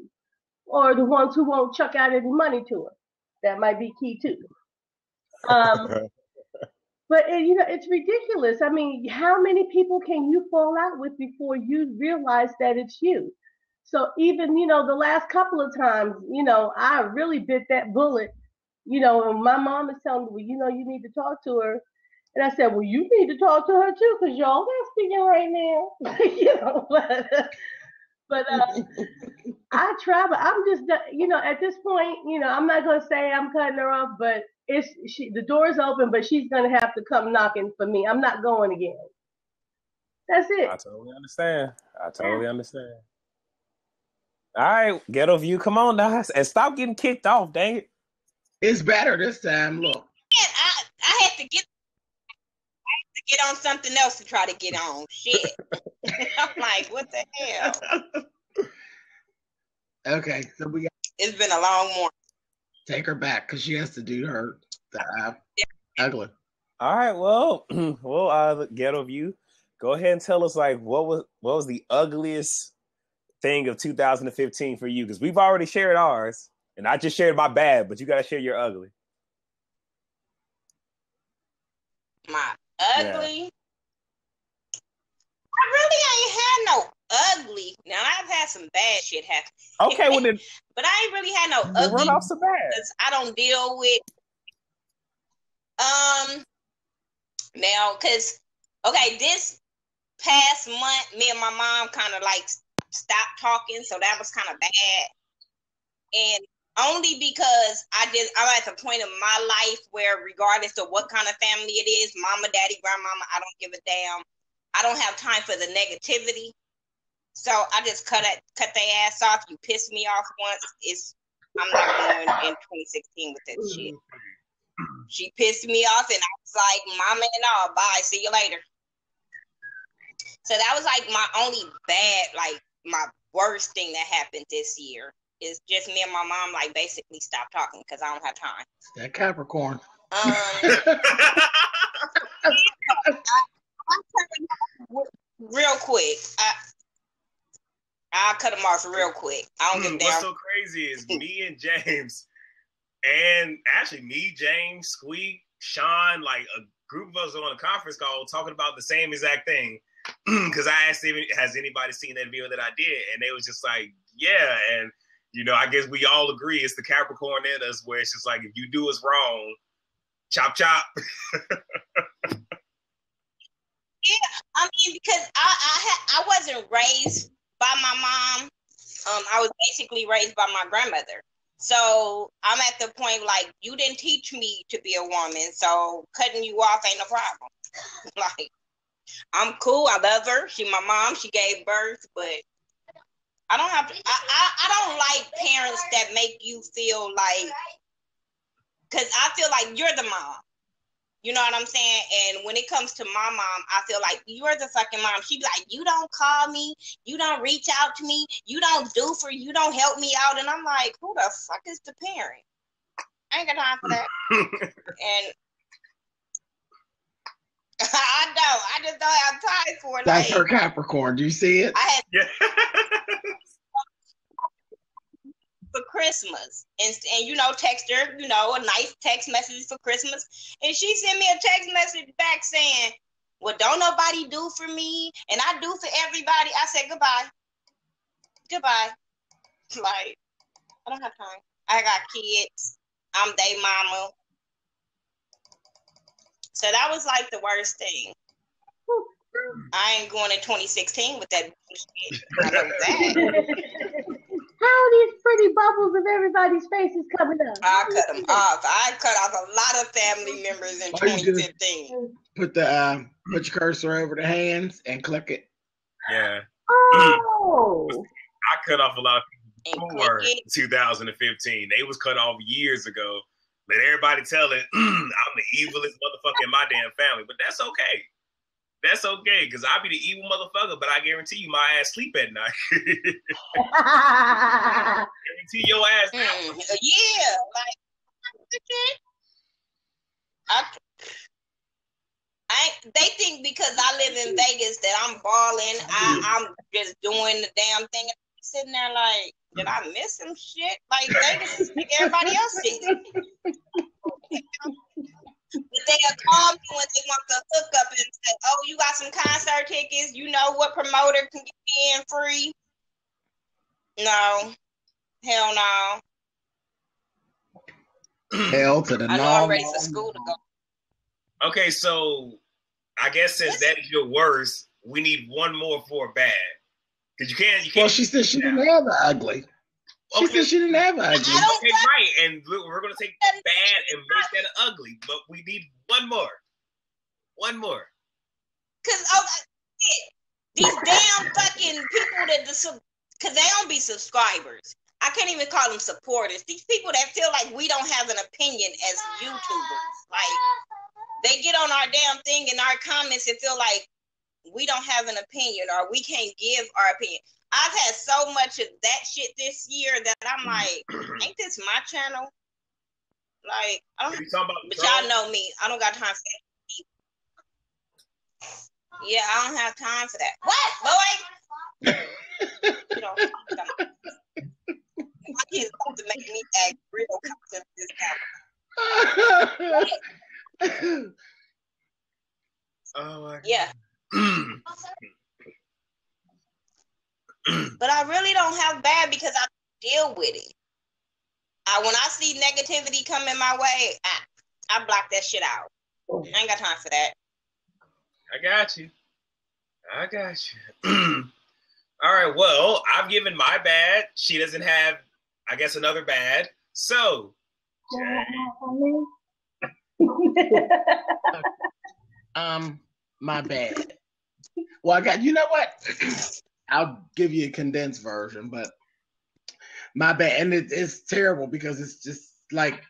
or the ones who won't chuck out any money to us. That might be key too. Um, but it, you know, it's ridiculous. I mean, how many people can you fall out with before you realize that it's you? So even, you know, the last couple of times, you know, I really bit that bullet, you know, and my mom is telling me, well, you know, you need to talk to her. And I said, well, you need to talk to her too, because y'all not speaking right now. you know, but, but uh, I try, but I'm just, you know, at this point, you know, I'm not going to say I'm cutting her off, but it's she, the door's open, but she's going to have to come knocking for me. I'm not going again. That's it. I totally understand. I totally understand. All right, ghetto view, come on now, and stop getting kicked off. Dang it! It's better this time. Look, I I had to get I had to get on something else to try to get on. Shit, I'm like, what the hell? Okay, so we got. It's been a long morning. Take her back because she has to do her the uh, ugly. All right, well, well, uh, ghetto view go ahead and tell us like what was what was the ugliest thing of 2015 for you because we've already shared ours and i just shared my bad but you got to share your ugly. My ugly? Yeah. i really ain't had no ugly. Now i've had some bad shit happen. Okay well then but i ain't really had no ugly run off some bad. because i don't deal with um now because okay this past month, me and my mom kind of like stopped talking, so that was kind of bad. And only because I did, I'm at the point of my life where, regardless of what kind of family it is, mama, daddy, grandmama, I don't give a damn. I don't have time for the negativity. So I just cut it, cut their ass off. You piss me off once, it's I'm not going in 2016 with that shit. She pissed me off, and I was like, "Mama and all, bye. See you later." So that was like my only bad, like my worst thing that happened this year is just me and my mom like basically stop talking because I don't have time. That Capricorn. Um, real quick, I I'll cut them off real quick. I don't mm, get What's so crazy is me and James, and actually me, James, Squeak, Sean, like a group of us on a conference call talking about the same exact thing because I asked him, has anybody seen that video that I did? And they was just like, yeah. And, you know, I guess we all agree it's the Capricorn in us where it's just like, if you do us wrong, chop, chop. yeah, I mean, because I, I, ha- I wasn't raised by my mom. Um, I was basically raised by my grandmother. So I'm at the point like you didn't teach me to be a woman, so cutting you off ain't no problem. like I'm cool. I love her. She my mom. She gave birth, but I don't have to. I, I, I don't like parents that make you feel like, because I feel like you're the mom. You know what I'm saying? And when it comes to my mom, I feel like you're the fucking mom. She be like, you don't call me, you don't reach out to me, you don't do for, you don't help me out, and I'm like, who the fuck is the parent? I ain't got time for that. and I don't. I just don't have time for it. That's like, her Capricorn. Do you see it? I had for Christmas, and and you know, text her, you know, a nice text message for Christmas, and she sent me a text message back saying, "Well, don't nobody do for me, and I do for everybody." I said goodbye, goodbye. Like, I don't have time. I got kids. I'm their mama. So that was like the worst thing. I ain't going in 2016 with that shit. I know that. How these pretty bubbles of everybody's faces coming up? I cut them off. I cut off a lot of family members in 2015. Put the uh, put your cursor over the hands and click it. Yeah. Oh. I cut off a lot of people before 2015. They was cut off years ago let everybody tell it I'm the evilest motherfucker in my damn family, but that's okay. That's okay, because I be the evil motherfucker, but I guarantee you my ass sleep at night. guarantee your ass. Mm, yeah, like I, I, they think because I live in Vegas that I'm balling. I, I'm just doing the damn thing. I'm sitting there like, did I miss some shit? Like Vegas is like everybody else sees. They'll call me when they want the hookup and say, "Oh, you got some concert tickets? You know what promoter can get me in free?" No, hell no. Hell to the I know I'm ready for school to go. Okay, so I guess since that is your worst, we need one more for bad. Cause you can't. You can't. Well, she said she didn't have the ugly. She Okay. said she didn't have an ugly. Okay, right, and we're gonna take bad and make that ugly, but we need one more. One more. Cause oh, these damn fucking people that the cause they don't be subscribers. I can't even call them supporters. These people that feel like we don't have an opinion as YouTubers, like they get on our damn thing in our comments and feel like we don't have an opinion or we can't give our opinion. I've had so much of that shit this year that I'm like, ain't this my channel? Like, I don't but y'all know me. I don't got time for that. Yeah, I don't have time for that. What, boy? you know, my kids about to make me act real content this time. Oh my Yeah, God. but I really don't have bad because I deal with it. I, when I see negativity coming my way, I, I block that shit out. I ain't got time for that. I got you. I got you. All right. Well, I've given my bad. She doesn't have, I guess, another bad. So, Um, my bad. Well, I got you know what? I'll give you a condensed version, but my bad, and it, it's terrible because it's just like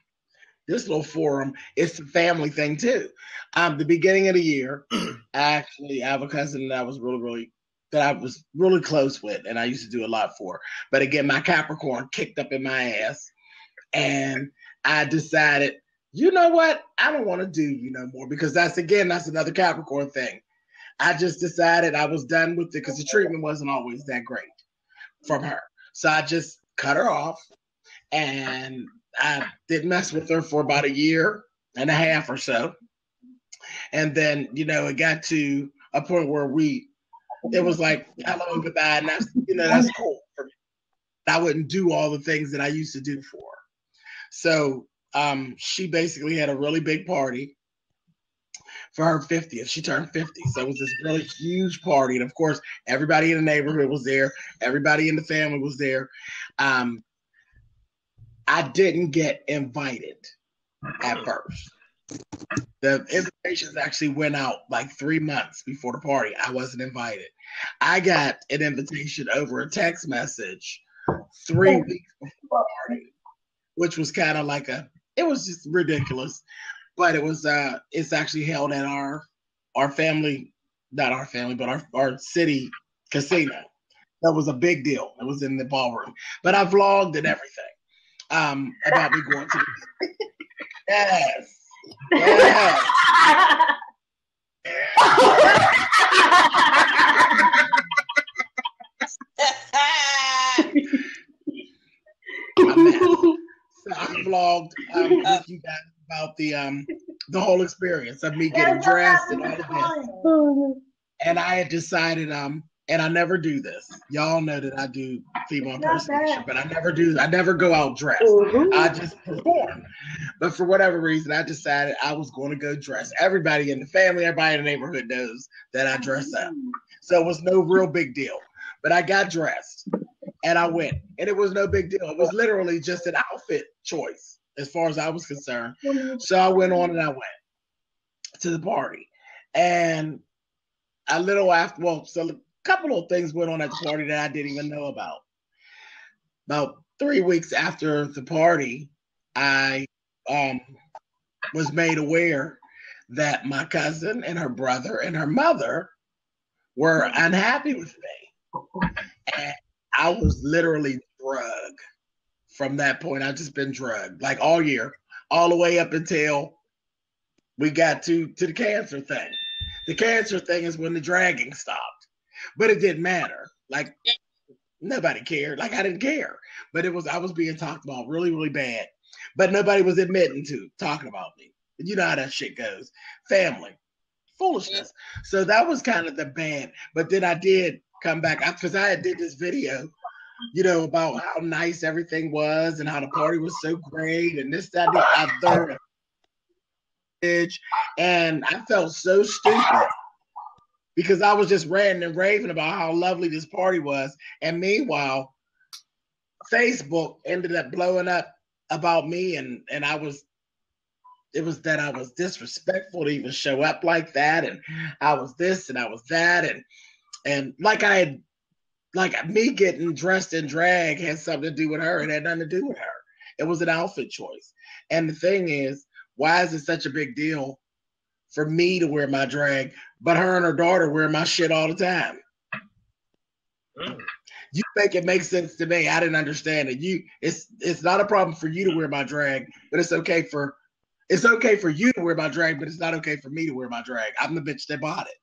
this little forum. It's a family thing too. Um, the beginning of the year, actually I have a cousin that I was really, really that I was really close with, and I used to do a lot for. But again, my Capricorn kicked up in my ass, and I decided you know what? I don't want to do you no more because that's again, that's another Capricorn thing. I just decided I was done with it because the treatment wasn't always that great from her. So I just cut her off and I didn't mess with her for about a year and a half or so. And then, you know, it got to a point where we, it was like, hello goodbye. And that's, you know, that's cool for me. I wouldn't do all the things that I used to do for her. So um, she basically had a really big party for her 50th. She turned 50. So it was this really huge party. And of course, everybody in the neighborhood was there, everybody in the family was there. Um, I didn't get invited at first. The invitations actually went out like three months before the party. I wasn't invited. I got an invitation over a text message three weeks before the party, which was kind of like a, it was just ridiculous. But it was, uh, it's actually held at our, our family, not our family, but our, our city casino. That was a big deal. It was in the ballroom. But I vlogged and everything um, about me going to the Yes. Yes. So I vlogged um, with you guys about the um the whole experience of me getting dressed and all of this. And I had decided um and I never do this. Y'all know that I do female impersonation, but I never do. I never go out dressed. I just perform. But for whatever reason, I decided I was going to go dress. Everybody in the family, everybody in the neighborhood knows that I dress up. So it was no real big deal. But I got dressed and I went, and it was no big deal. It was literally just an outfit choice as far as I was concerned. So I went on and I went to the party. And a little after, well, so a couple of things went on at the party that I didn't even know about. About three weeks after the party, I um, was made aware that my cousin and her brother and her mother were unhappy with me. And I was literally drugged from that point. I've just been drugged like all year, all the way up until we got to to the cancer thing. The cancer thing is when the dragging stopped, but it didn't matter. Like nobody cared. Like I didn't care, but it was I was being talked about really really bad, but nobody was admitting to talking about me. You know how that shit goes. Family, foolishness. So that was kind of the bad. But then I did come back because I had did this video you know, about how nice everything was and how the party was so great and this, that, the other. And I felt so stupid because I was just ranting and raving about how lovely this party was. And meanwhile, Facebook ended up blowing up about me and and I was it was that I was disrespectful to even show up like that and I was this and I was that and and like I had like me getting dressed in drag had something to do with her. It had nothing to do with her. It was an outfit choice. And the thing is, why is it such a big deal for me to wear my drag, but her and her daughter wear my shit all the time? Mm. You make it make sense to me. I didn't understand it. You it's it's not a problem for you to wear my drag, but it's okay for it's okay for you to wear my drag, but it's not okay for me to wear my drag. I'm the bitch that bought it.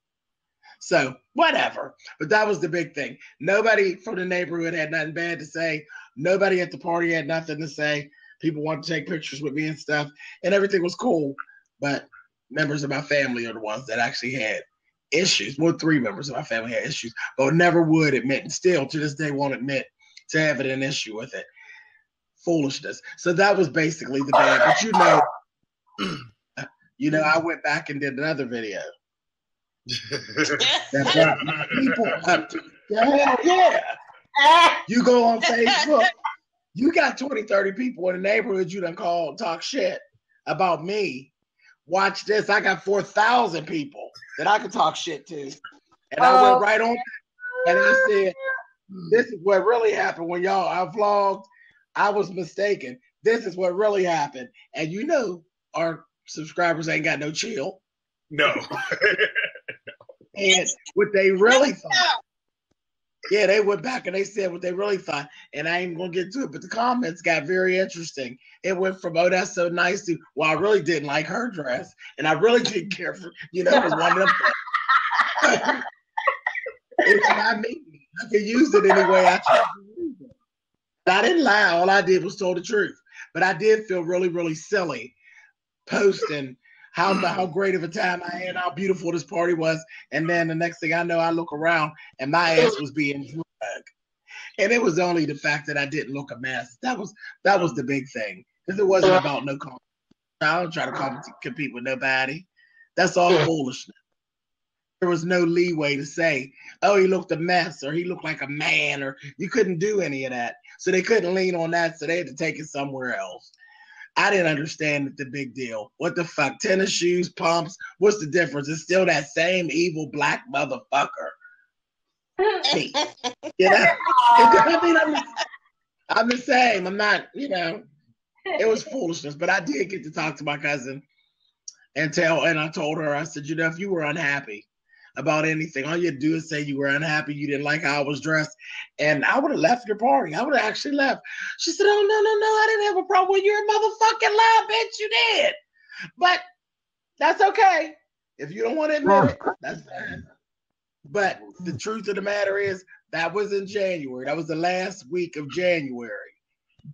So whatever. But that was the big thing. Nobody from the neighborhood had nothing bad to say. Nobody at the party had nothing to say. People wanted to take pictures with me and stuff, and everything was cool. But members of my family are the ones that actually had issues. Well, three members of my family had issues, but never would admit, and still to this day won't admit to having an issue with it. Foolishness. So that was basically the bad. But you know, you know, I went back and did another video that brought my people to hell yeah. You go on Facebook, you got 20, 30 people in the neighborhood you done call talk shit about me. Watch this. I got 4,000 people that I can talk shit to. And I went right on and I said, This is what really happened when y'all I vlogged. I was mistaken. This is what really happened. And you know, our subscribers ain't got no chill. No. and what they really thought. Yeah, they went back and they said what they really thought. And I ain't gonna get to it, but the comments got very interesting. It went from oh that's so nice to well, I really didn't like her dress, and I really didn't care for you know, it was one of them. it's not me. I can use it any way I choose to use it. I didn't lie. All I did was told the truth. But I did feel really, really silly posting how how mm. great of a time I had, how beautiful this party was, and then the next thing I know, I look around and my ass was being drugged, and it was only the fact that I didn't look a mess. That was that was the big thing because it wasn't about no. Competition. I don't try to compete with nobody. That's all foolishness. There was no leeway to say, "Oh, he looked a mess," or "He looked like a man," or you couldn't do any of that. So they couldn't lean on that, so they had to take it somewhere else. I didn't understand the big deal. What the fuck? Tennis shoes, pumps. What's the difference? It's still that same evil black motherfucker. you know? I mean, I'm, I'm the same. I'm not, you know, it was foolishness. But I did get to talk to my cousin and tell, and I told her, I said, you know, if you were unhappy, about anything. All you do is say you were unhappy, you didn't like how I was dressed, and I would have left your party. I would have actually left. She said, "Oh no, no, no, I didn't have a problem. Well, you're a motherfucking lie, bitch. You did." But that's okay. If you don't want to admit it, that's fine. But the truth of the matter is, that was in January. That was the last week of January.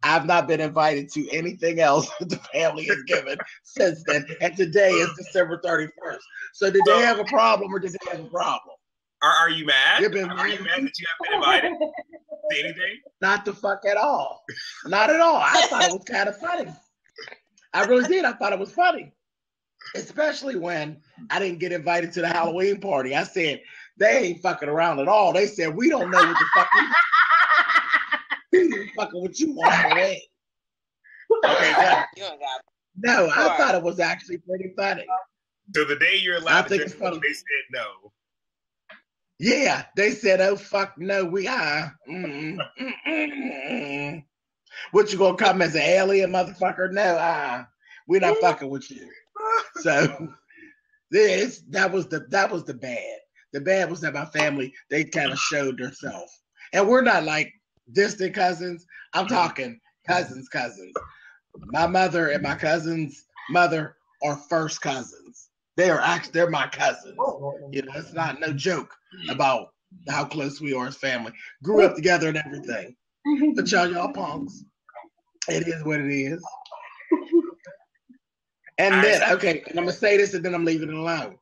I've not been invited to anything else the family has given since then. And today is December 31st. So did they have a problem or did they have a problem? Are, are you mad? You've Been, are you mad that you haven't been invited to anything? Not the fuck at all. Not at all. I thought it was kind of funny. I really did. I thought it was funny. Especially when I didn't get invited to the Halloween party. I said, they ain't fucking around at all. They said, we don't know what the fuck fucking what you want away. Okay, no, I thought it was actually pretty funny. So the day you're allowed I think it's funny. they said no. Yeah, they said, "Oh fuck, no, we are." Mm-mm, mm-mm. What you gonna come as an alien, motherfucker? No, uh, we're not fucking with you. So this that was the that was the bad. The bad was that my family they kind of showed themselves, and we're not like distant cousins. I'm mm-hmm. talking cousins, cousins. My mother and my cousin's mother are first cousins. They are actually they're my cousins. Oh, oh, oh. You know, it's not no joke mm-hmm. about how close we are as family. Grew up together and everything. But y'all, y'all punks. It is what it is. And then, okay, and I'm gonna say this and then I'm leaving it alone.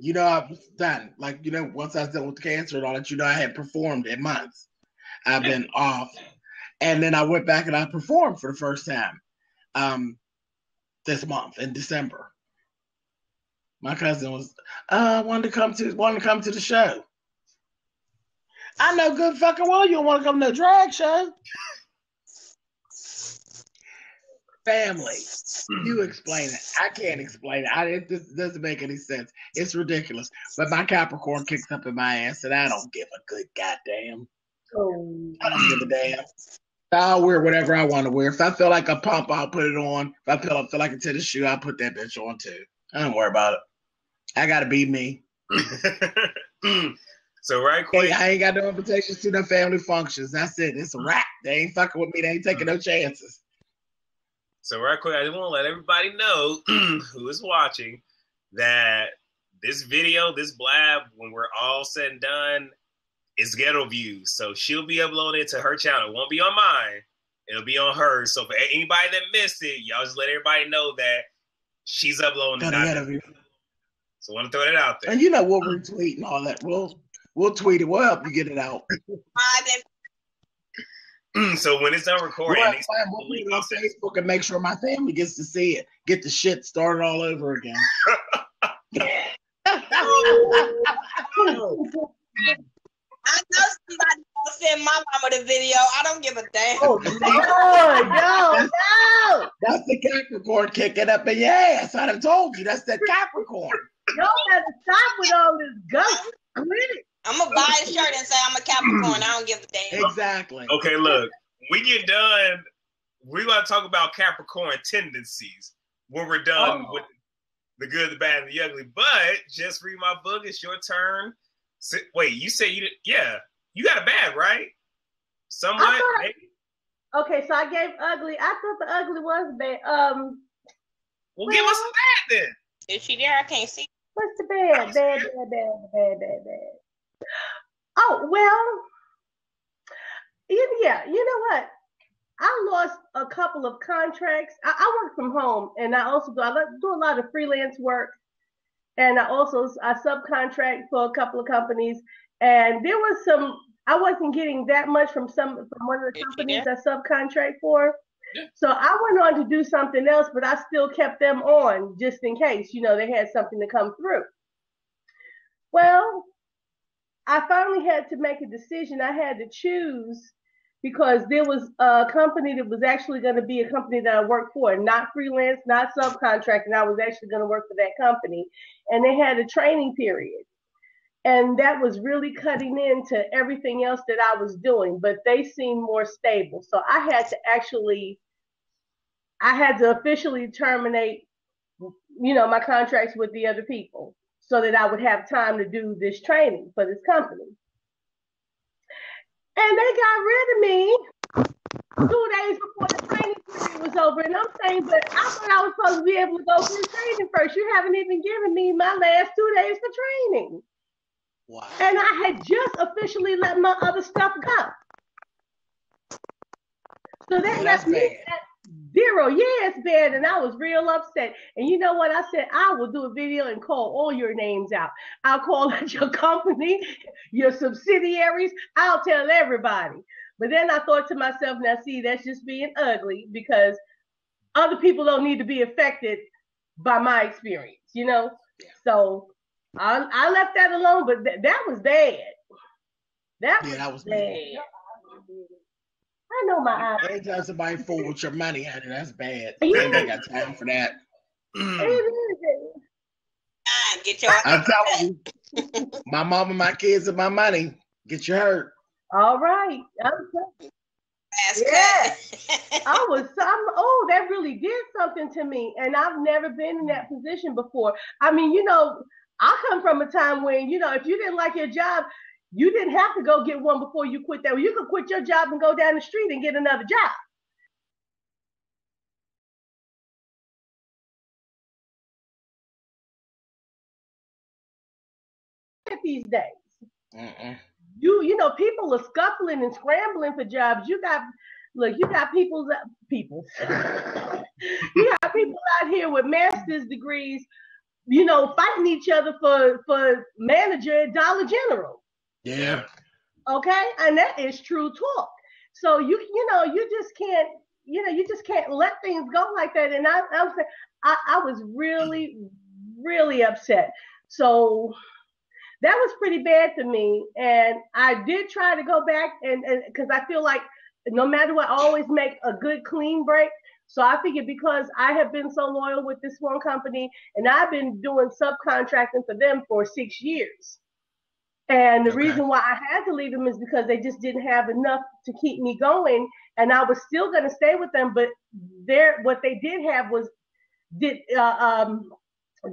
You know, I was done. Like, you know, once I was done with the cancer and all that, you know, I had performed in months. I've been off. And then I went back and I performed for the first time um, this month in December. My cousin was uh wanted to come to wanted to come to the show. I know good fucking well you don't want to come to a drag show. Family. You explain it. I can't explain it. I, it this doesn't make any sense. It's ridiculous. But my Capricorn kicks up in my ass, and I don't give a good goddamn. Oh. I don't give a damn. I'll wear whatever I want to wear. If I feel like a pump, I'll put it on. If I feel, I feel like a tennis shoe, I'll put that bitch on too. I don't worry about it. I gotta be me. so right quick, hey, I ain't got no invitations to no family functions. That's it. It's a wrap. They ain't fucking with me. They ain't taking no chances. So right quick, I just want to let everybody know who is watching that this video, this blab, when we're all said and done, is ghetto views. So she'll be uploaded to her channel. It won't be on mine. It'll be on hers. So for anybody that missed it, y'all just let everybody know that she's uploading. Ghetto so I want to throw that out there. And you know we'll retweet and all that. We'll we'll tweet it. We'll help you get it out. Mm, so when it's done recording, we'll, we'll put it on Facebook and make sure my family gets to see it. Get the shit started all over again. Oh. Oh. I know somebody gonna send my mama the video. I don't give a damn. Oh, no, no, no. That's the Capricorn kicking up in your ass. I done told you. That's the Capricorn. Y'all got to stop with all this ghost. I'm gonna buy a shirt and say I'm a Capricorn. I don't give a damn. Exactly. Okay, look. We get done. We want to talk about Capricorn tendencies when we're done oh. with the good, the bad, and the ugly. But just read my book. It's your turn Wait, you say you did? Yeah, you got a bad, right? Somewhat. I, okay, so I gave ugly. I thought the ugly was bad. Um. Well, well give us a bad then. Is she there? I can't see. What's the bad? Bad, bad, bad, bad, bad, bad. Oh well. Yeah, you know what? I lost a couple of contracts. I, I work from home, and I also do I do a lot of freelance work and I also I subcontract for a couple of companies. And there was some I wasn't getting that much from some from one of the companies I subcontract for. So I went on to do something else, but I still kept them on just in case, you know, they had something to come through. Well, I finally had to make a decision. I had to choose because there was a company that was actually going to be a company that I worked for, not freelance, not subcontracting. I was actually going to work for that company. And they had a training period. And that was really cutting into everything else that I was doing, but they seemed more stable. So I had to actually, I had to officially terminate, you know, my contracts with the other people so that I would have time to do this training for this company. And they got rid of me two days before the training period was over. And I'm saying, but I thought I was supposed to be able to go through training first. You haven't even given me my last two days for training. Wow. And I had just officially let my other stuff go. So that left me at zero. Yeah, it's bad. And I was real upset. And you know what? I said, I will do a video and call all your names out. I'll call out your company, your subsidiaries. I'll tell everybody. But then I thought to myself, now see, that's just being ugly because other people don't need to be affected by my experience, you know? So I, I left that alone, but th- that was bad. That yeah, was, that was bad. bad. I know my eyes. Anytime somebody fool with your money, honey, that's bad. Yeah. ain't got time for that. Ah, get your. I'm telling you, my mom and my kids and my money. Get your hurt. All right. I'm yeah. I was I'm oh, that really did something to me. And I've never been in that position before. I mean, you know, I come from a time when, you know, if you didn't like your job, you didn't have to go get one before you quit that. You could quit your job and go down the street and get another job. These days, Mm-mm. you you know people are scuffling and scrambling for jobs. You got look, you got people people. you got people out here with master's degrees, you know, fighting each other for for manager at Dollar General. Yeah. Okay, and that is true talk. So you you know you just can't you know you just can't let things go like that. And I I was I, I was really really upset. So that was pretty bad to me. And I did try to go back and because I feel like no matter what, I always make a good clean break. So I figured because I have been so loyal with this one company and I've been doing subcontracting for them for six years. And the okay. reason why I had to leave them is because they just didn't have enough to keep me going. And I was still going to stay with them, but their what they did have was did uh, um,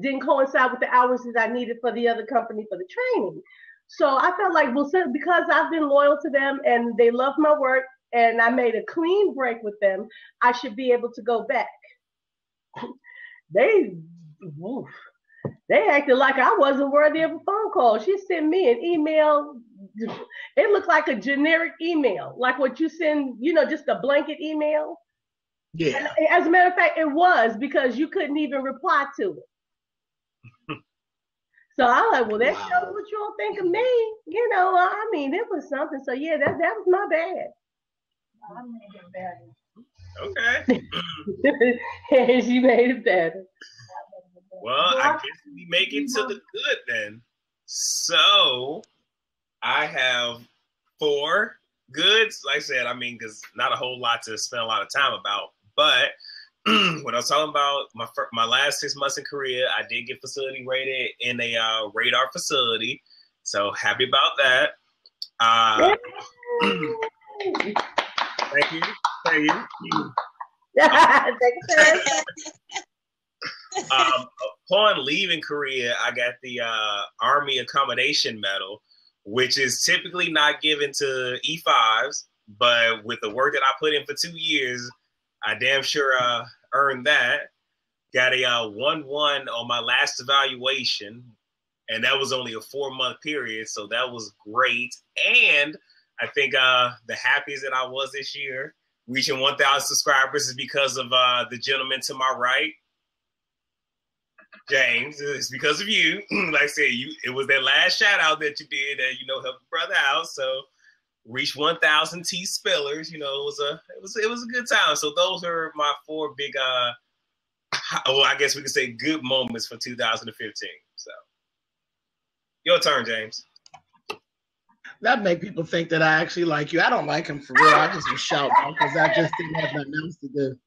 didn't coincide with the hours that I needed for the other company for the training. So I felt like, well, because I've been loyal to them and they love my work, and I made a clean break with them, I should be able to go back. they, oof, they acted like I wasn't worthy of a phone call. She sent me an email. It looked like a generic email, like what you send, you know, just a blanket email. Yeah. And as a matter of fact, it was because you couldn't even reply to it. so I was like, well, that wow. shows what you all think of me. You know, uh, I mean, it was something. So yeah, that that was my bad. I made it better. Okay. and she made it better. Well, I guess we make it to the good then. So I have four goods. Like I said, I mean, because not a whole lot to spend a lot of time about. But when I was talking about my my last six months in Korea, I did get facility rated in a uh, radar facility. So happy about that. Uh, thank you. Thank you. um, upon leaving Korea, I got the uh, Army Commendation Medal, which is typically not given to E5s, but with the work that I put in for two years, I damn sure uh, earned that. Got a uh, 1 1 on my last evaluation, and that was only a four month period, so that was great. And I think uh, the happiest that I was this year, reaching 1,000 subscribers, is because of uh, the gentleman to my right. James. It's because of you. like I said, you it was that last shout out that you did that you know helped the brother out. So reach 1,000 T spellers. You know, it was a it was it was a good time. So those are my four big uh, well, I guess we could say good moments for 2015. So your turn, James. That make people think that I actually like you. I don't like him for real. I just was shouting because I just didn't have nothing else to do.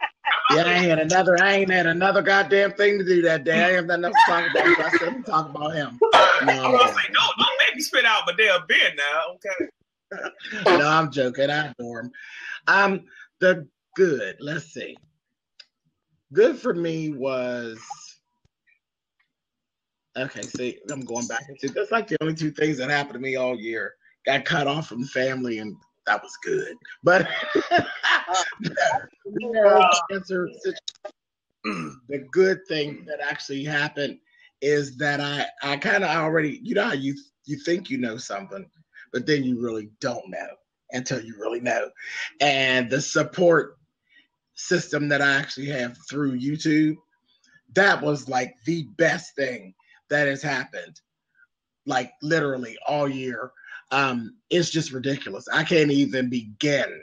yeah, I ain't had another. I ain't had another goddamn thing to do that day. I have nothing else to talk about. So I said, talk about him." No, I was like, "No, don't make me spit out my damn beer now." Okay. no, I'm joking. I adore him. Um, the good. Let's see. Good for me was. Okay, see, I'm going back into that's like the only two things that happened to me all year. Got cut off from family and that was good. But uh, answer mm. the good thing that actually happened is that I I kind of already you know how you you think you know something, but then you really don't know until you really know. And the support system that I actually have through YouTube, that was like the best thing that has happened, like literally all year um, it's just ridiculous. I can't even begin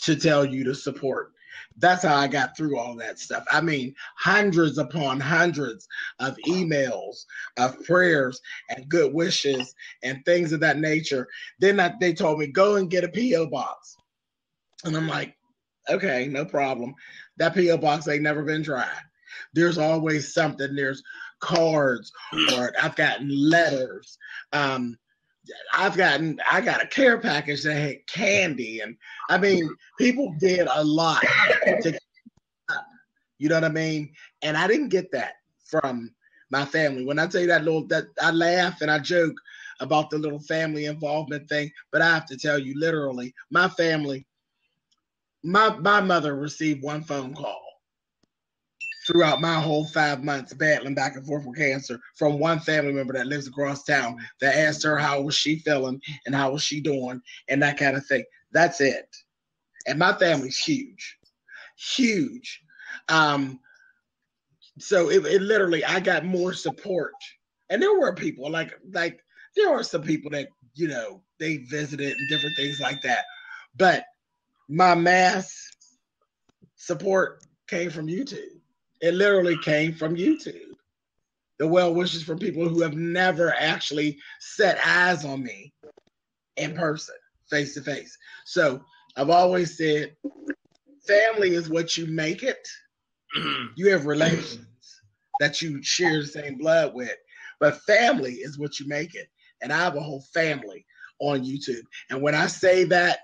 to tell you the support. That's how I got through all that stuff. I mean, hundreds upon hundreds of emails, of prayers, and good wishes, and things of that nature. Then I, they told me, go and get a P.O. box. And I'm like, okay, no problem. That P.O. box ain't never been tried. There's always something. There's cards, or I've gotten letters. Um, I've gotten I got a care package that had candy and I mean people did a lot to you know what I mean? And I didn't get that from my family. When I tell you that little that I laugh and I joke about the little family involvement thing but I have to tell you literally my family my my mother received one phone call throughout my whole five months battling back and forth with cancer from one family member that lives across town that asked her how was she feeling and how was she doing and that kind of thing. That's it. And my family's huge, huge. Um, so it, it literally, I got more support. And there were people like, like there were some people that you know they visited and different things like that, but my mass support came from YouTube. It literally came from YouTube. The well wishes from people who have never actually set eyes on me in person, face to face. So I've always said, family is what you make it. you have relations that you share the same blood with, but family is what you make it. And I have a whole family on YouTube. And when I say that,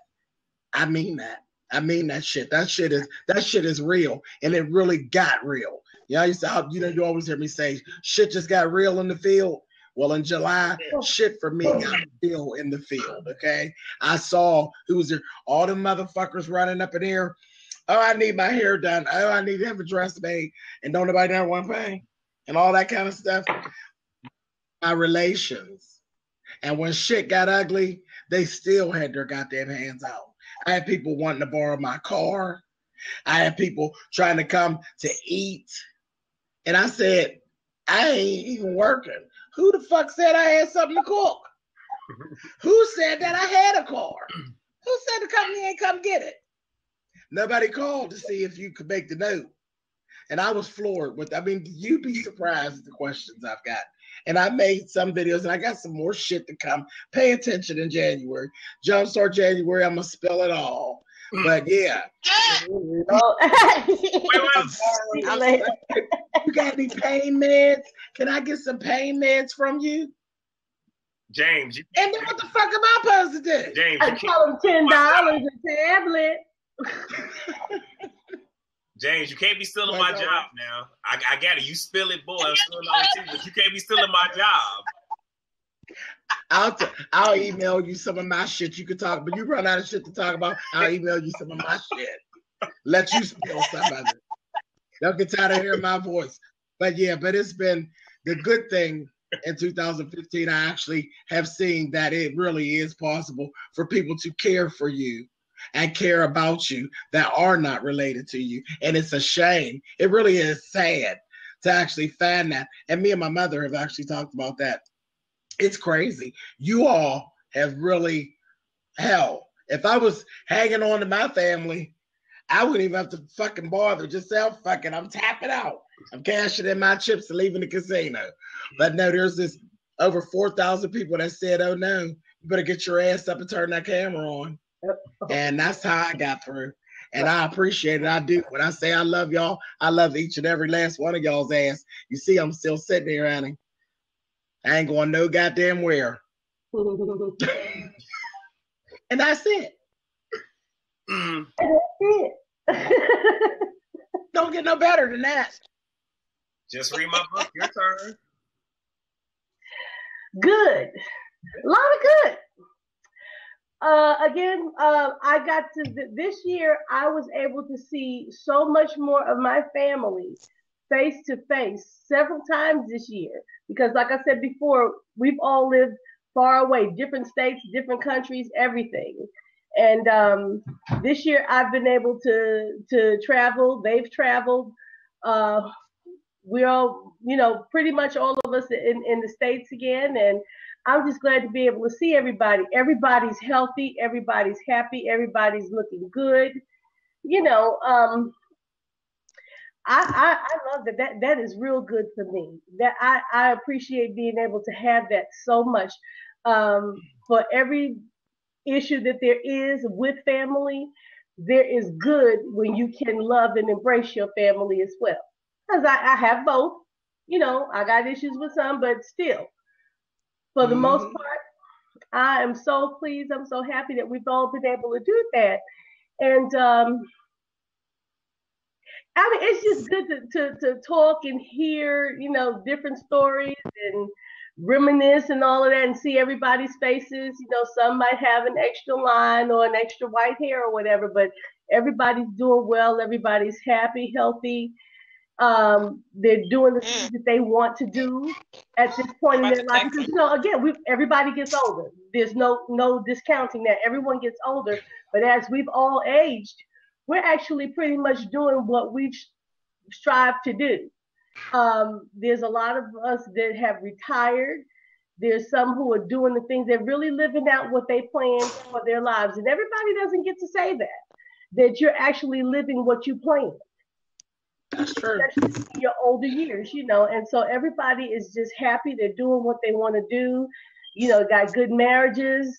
I mean that. I mean that shit. That shit is that shit is real, and it really got real. Yeah, I used to, you know, you always hear me say, shit just got real in the field. Well, in July, shit for me got real in the field. Okay, I saw who was there. All the motherfuckers running up in here. Oh, I need my hair done. Oh, I need to have a dress made, and don't nobody know one thing, and all that kind of stuff. My relations, and when shit got ugly, they still had their goddamn hands out. I had people wanting to borrow my car. I had people trying to come to eat. And I said, I ain't even working. Who the fuck said I had something to cook? Who said that I had a car? Who said the company ain't come get it? Nobody called to see if you could make the note. And I was floored with, I mean, you'd be surprised at the questions I've got. And I made some videos and I got some more shit to come. Pay attention in January. Jumpstart January, I'm gonna spell it all. Mm. But yeah. you got any pain meds? Can I get some pain meds from you? James. You, and then what the fuck am I supposed to do? James, I tell them ten dollars a tablet. James, you can't be stealing my job now. I, I got it. You spill it, boy. I'm stealing all too, but you can't be stealing my job. I'll t- I'll email you some of my shit you can talk, but you run out of shit to talk about. I'll email you some of my shit. Let you spill some of it. Don't get tired of hearing my voice. But yeah, but it's been the good thing in 2015. I actually have seen that it really is possible for people to care for you and care about you that are not related to you. And it's a shame. It really is sad to actually find that. And me and my mother have actually talked about that. It's crazy. You all have really, hell, if I was hanging on to my family, I wouldn't even have to fucking bother. Just say, I'm fucking, I'm tapping out. I'm cashing in my chips and leaving the casino. But no, there's this over 4,000 people that said, oh no, you better get your ass up and turn that camera on. And that's how I got through. And I appreciate it. I do. When I say I love y'all, I love each and every last one of y'all's ass. You see, I'm still sitting here, Annie. I ain't going no goddamn where. and that's it. Mm. That's it. Don't get no better than that. Just read my book. Your turn. Good. A lot of good uh, again, uh, I got to th- this year. I was able to see so much more of my family face to face several times this year because, like I said before, we've all lived far away, different states, different countries, everything. And um, this year, I've been able to to travel. They've traveled. Uh, we're all, you know, pretty much all of us in in the states again, and I'm just glad to be able to see everybody. Everybody's healthy, everybody's happy, everybody's looking good. You know, um, I, I, I love that. That that is real good for me. That I, I appreciate being able to have that so much. Um, for every issue that there is with family, there is good when you can love and embrace your family as well. Because I, I have both. You know, I got issues with some, but still, for the mm-hmm. most part, I am so pleased. I'm so happy that we've all been able to do that. And um, I mean, it's just good to, to, to talk and hear, you know, different stories and reminisce and all of that and see everybody's faces. You know, some might have an extra line or an extra white hair or whatever, but everybody's doing well. Everybody's happy, healthy, um, they're doing the things mm. that they want to do at this point in their life. Because you know, again, we everybody gets older. There's no no discounting that. Everyone gets older, but as we've all aged, we're actually pretty much doing what we've strived to do. Um, there's a lot of us that have retired There's some who are doing the things they're really living out what they planned for their lives, and everybody doesn't get to say that. That you're actually living what you planned. That's true. Your older years, you know, and so everybody is just happy. They're doing what they want to do. You know, got good marriages.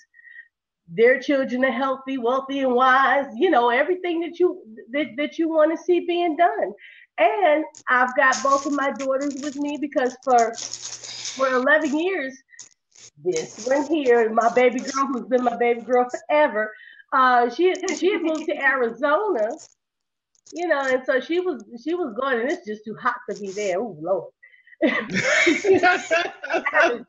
Their children are healthy, wealthy, and wise. You know, everything that you that, that you want to see being done. And I've got both of my daughters with me because for for 11 years, this one here, my baby girl, who's been my baby girl forever, uh, she she had moved to Arizona, you know, and so she was she was going, and it's just too hot to be there. Oh Lord.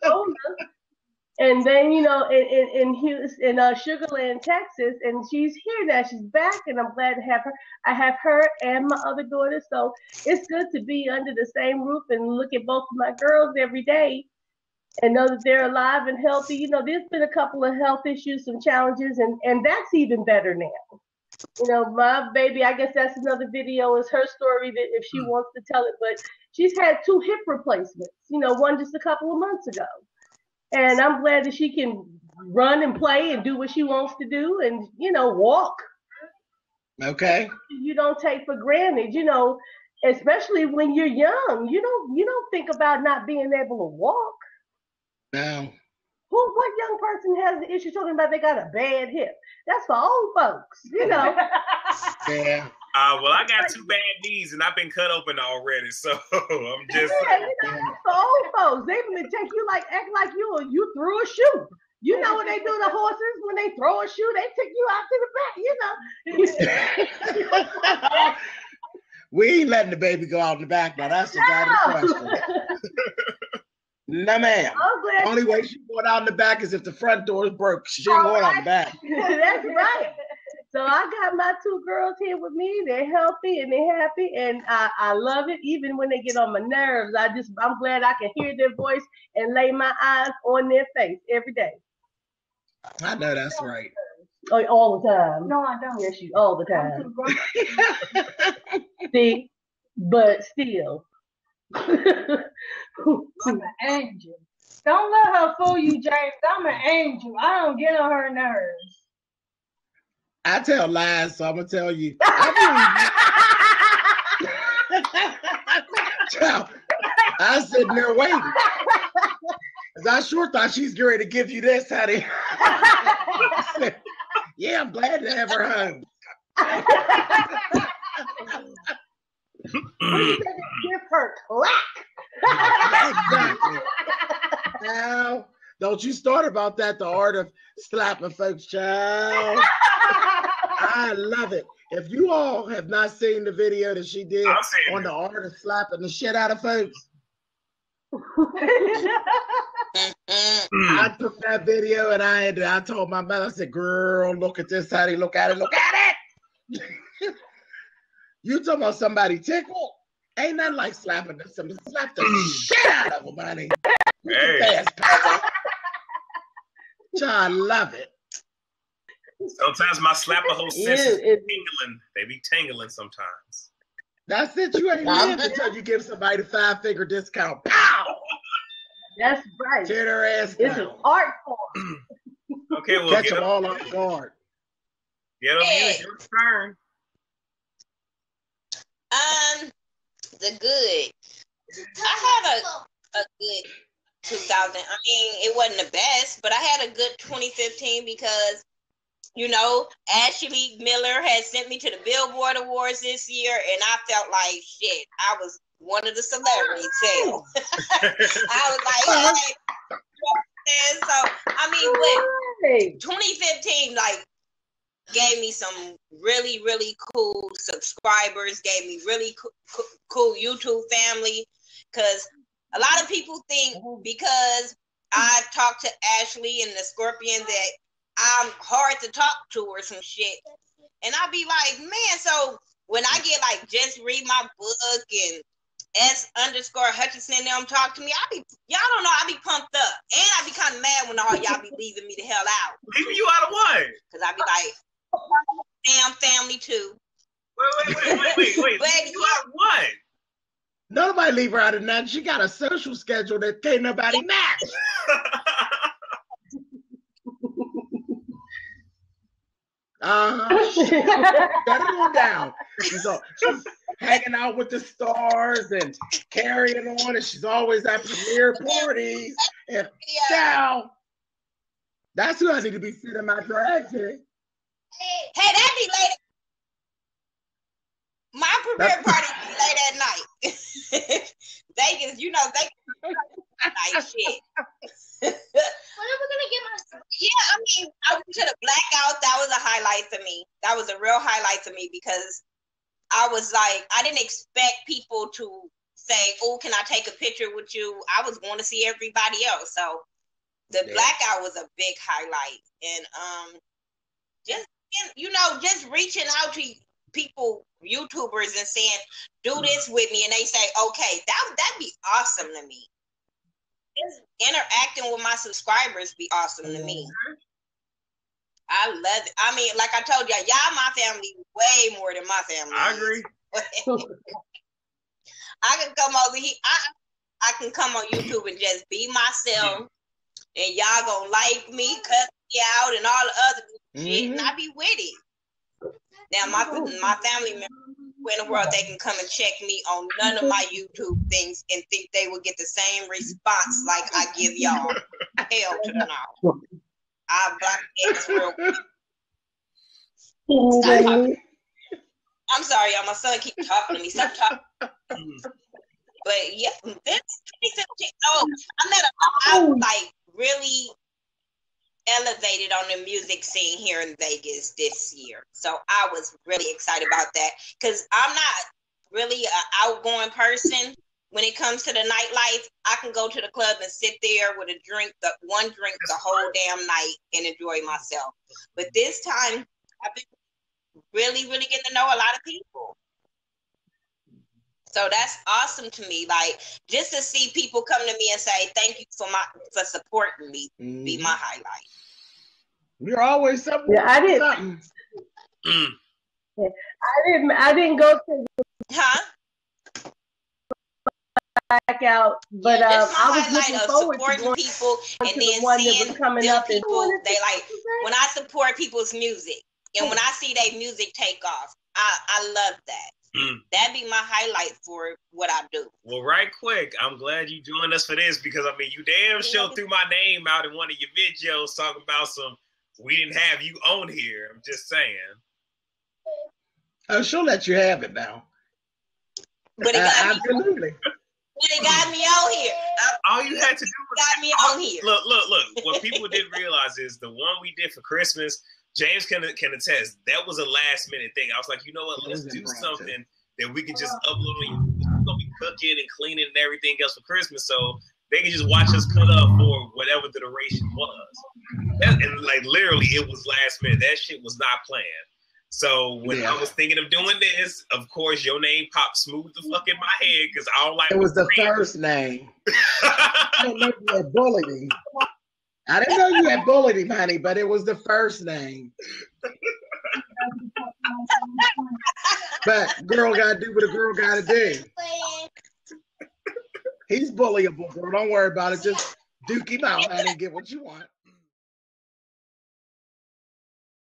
And then you know in in in, Houston, in uh, Sugar Land, Texas, and she's here now. She's back, and I'm glad to have her. I have her and my other daughter, so it's good to be under the same roof and look at both of my girls every day, and know that they're alive and healthy. You know, there's been a couple of health issues, some challenges, and and that's even better now. You know, my baby. I guess that's another video. Is her story that if she hmm. wants to tell it, but she's had two hip replacements. You know, one just a couple of months ago and I'm glad that she can run and play and do what she wants to do and, you know, walk. Okay. You don't take for granted, you know, especially when you're young. You don't you don't think about not being able to walk. No. Who what young person has the issue talking about they got a bad hip? That's for old folks, you know. yeah. Uh, well, I got two bad knees and I've been cut open already, so I'm just. Yeah, you know, that's for old folks. They even take you like act like you you threw a shoe. You know what they do to horses when they throw a shoe? They take you out to the back. You know. we ain't letting the baby go out in the back now. That's a valid question. No, ma'am. Oh, Only way she's going out in the back is if the front door is broke. She ain't oh, going out in the back. That's right. So I got my two girls here with me. They're healthy and they're happy, and I, I love it. Even when they get on my nerves, I just I'm glad I can hear their voice and lay my eyes on their face every day. I know that's right. Oh, all the time. No, I don't. Yes, you all the time. See, but still. I'm an angel. Don't let her fool you, James. I'm an angel. I don't get on her nerves. I tell lies, so I'm gonna tell you. Child, I was sitting there waiting. Cause I sure thought she's ready to give you this, honey. yeah, I'm glad to have her home. Give her clack. exactly. Now, don't you start about that, the art of slapping folks, child. I love it. If you all have not seen the video that she did on the art of slapping the shit out of folks, I took that video and I had I told my mother, I said, girl, look at this, honey, look at it, look at it. you talking about somebody tickled? Ain't nothing like slapping them. Slap the shit out of them, honey. Hey. I love it. Sometimes my slap a whole senses it- tingling. They be tingling sometimes. That's it. You ain't live until you give somebody the five figure discount. Pow! That's right. Tear their ass It's an art form. Okay, well, Catch get them up, all off guard. get up here. Your turn. Um, the good. I had a a good 2000. I mean, it wasn't the best, but I had a good 2015 because, you know, Ashley Miller had sent me to the Billboard Awards this year, and I felt like shit. I was one of the celebrities. Hell. I was like, hey. So I mean, but 2015 like gave me some really really cool subscribers gave me really co- co- cool youtube family because a lot of people think because i talked to ashley and the scorpion that i'm hard to talk to or some shit and i'll be like man so when i get like just read my book and S underscore Hutchinson them talk to me. I be y'all don't know. I be pumped up, and I be kind of mad when all y'all be leaving me the hell out. Leaving you out of what? Cause I be like, Damn family too. Wait, wait, wait, wait, wait, wait. you are what? Nobody leave her out of nothing. She got a social schedule that can't nobody match. Uh-huh. Better go down. She's, all, she's hanging out with the stars and carrying on, and she's always at premiere parties. And yeah. Now, that's who I need to be sitting my drag. Hey, that be late. My premiere party be late at night. Vegas, you know, Vegas night shit. when am I gonna get my? Yeah, I mean, I went to the blackout. That was a highlight for me. That was a real highlight for me because I was like, I didn't expect people to say, "Oh, can I take a picture with you?" I was going to see everybody else, so the yeah. blackout was a big highlight, and um, just you know, just reaching out to people, YouTubers, and saying, "Do this with me," and they say, "Okay," that that'd be awesome to me. Just interacting with my subscribers be awesome to me. Mm-hmm. I love it. I mean, like I told y'all, y'all my family way more than my family. I agree. I can come over here. I I can come on YouTube and just be myself, and y'all gonna like me, cut me out, and all the other mm-hmm. shit, and I be with it. Now my my family members in the world they can come and check me on none of my YouTube things and think they will get the same response like I give y'all. Hell to the no. I block X real quick. I'm sorry, y'all. My son keep talking to me. Stop talking. but yeah, this 2017. Oh, I'm at a. I was like really elevated on the music scene here in Vegas this year. So I was really excited about that because I'm not really an outgoing person when it comes to the nightlife. I can go to the club and sit there with a drink, the one drink the whole damn night and enjoy myself. But this time I've been really, really getting to know a lot of people. So that's awesome to me. Like just to see people come to me and say, thank you for my for supporting me mm-hmm. be my highlight. You're always something. Yeah, I didn't. Mm. I didn't I didn't go to Huh? back out, but yeah, um, I was looking forward supporting to people and then the seeing coming up people. They like when I support people's music and when I see their music take off. I I love that. Mm. That'd be my highlight for what I do. Well, right quick, I'm glad you joined us for this because I mean, you damn sure threw my name out in one of your videos talking about some. We didn't have you on here. I'm just saying. Oh, she'll let you have it now. But it got uh, absolutely. Me, but it got me on here. All you had to do was got me on here. Look, look, look. What people didn't realize is the one we did for Christmas James can can attest that was a last minute thing. I was like, you know what? Let's do something that we can just upload on We're gonna be cooking and cleaning and everything else for Christmas, so they can just watch us cut up for whatever the duration was. That, and like literally, it was last minute. That shit was not planned. So when yeah. I was thinking of doing this, of course, your name popped smooth the fuck in my head because I don't like. It was the first name. I bullied him. I didn't know you had bullied him, honey, but it was the first name. but girl gotta do what a girl gotta do. He's bullyable, girl. Don't worry about it. Just duke him out, honey, and get what you want.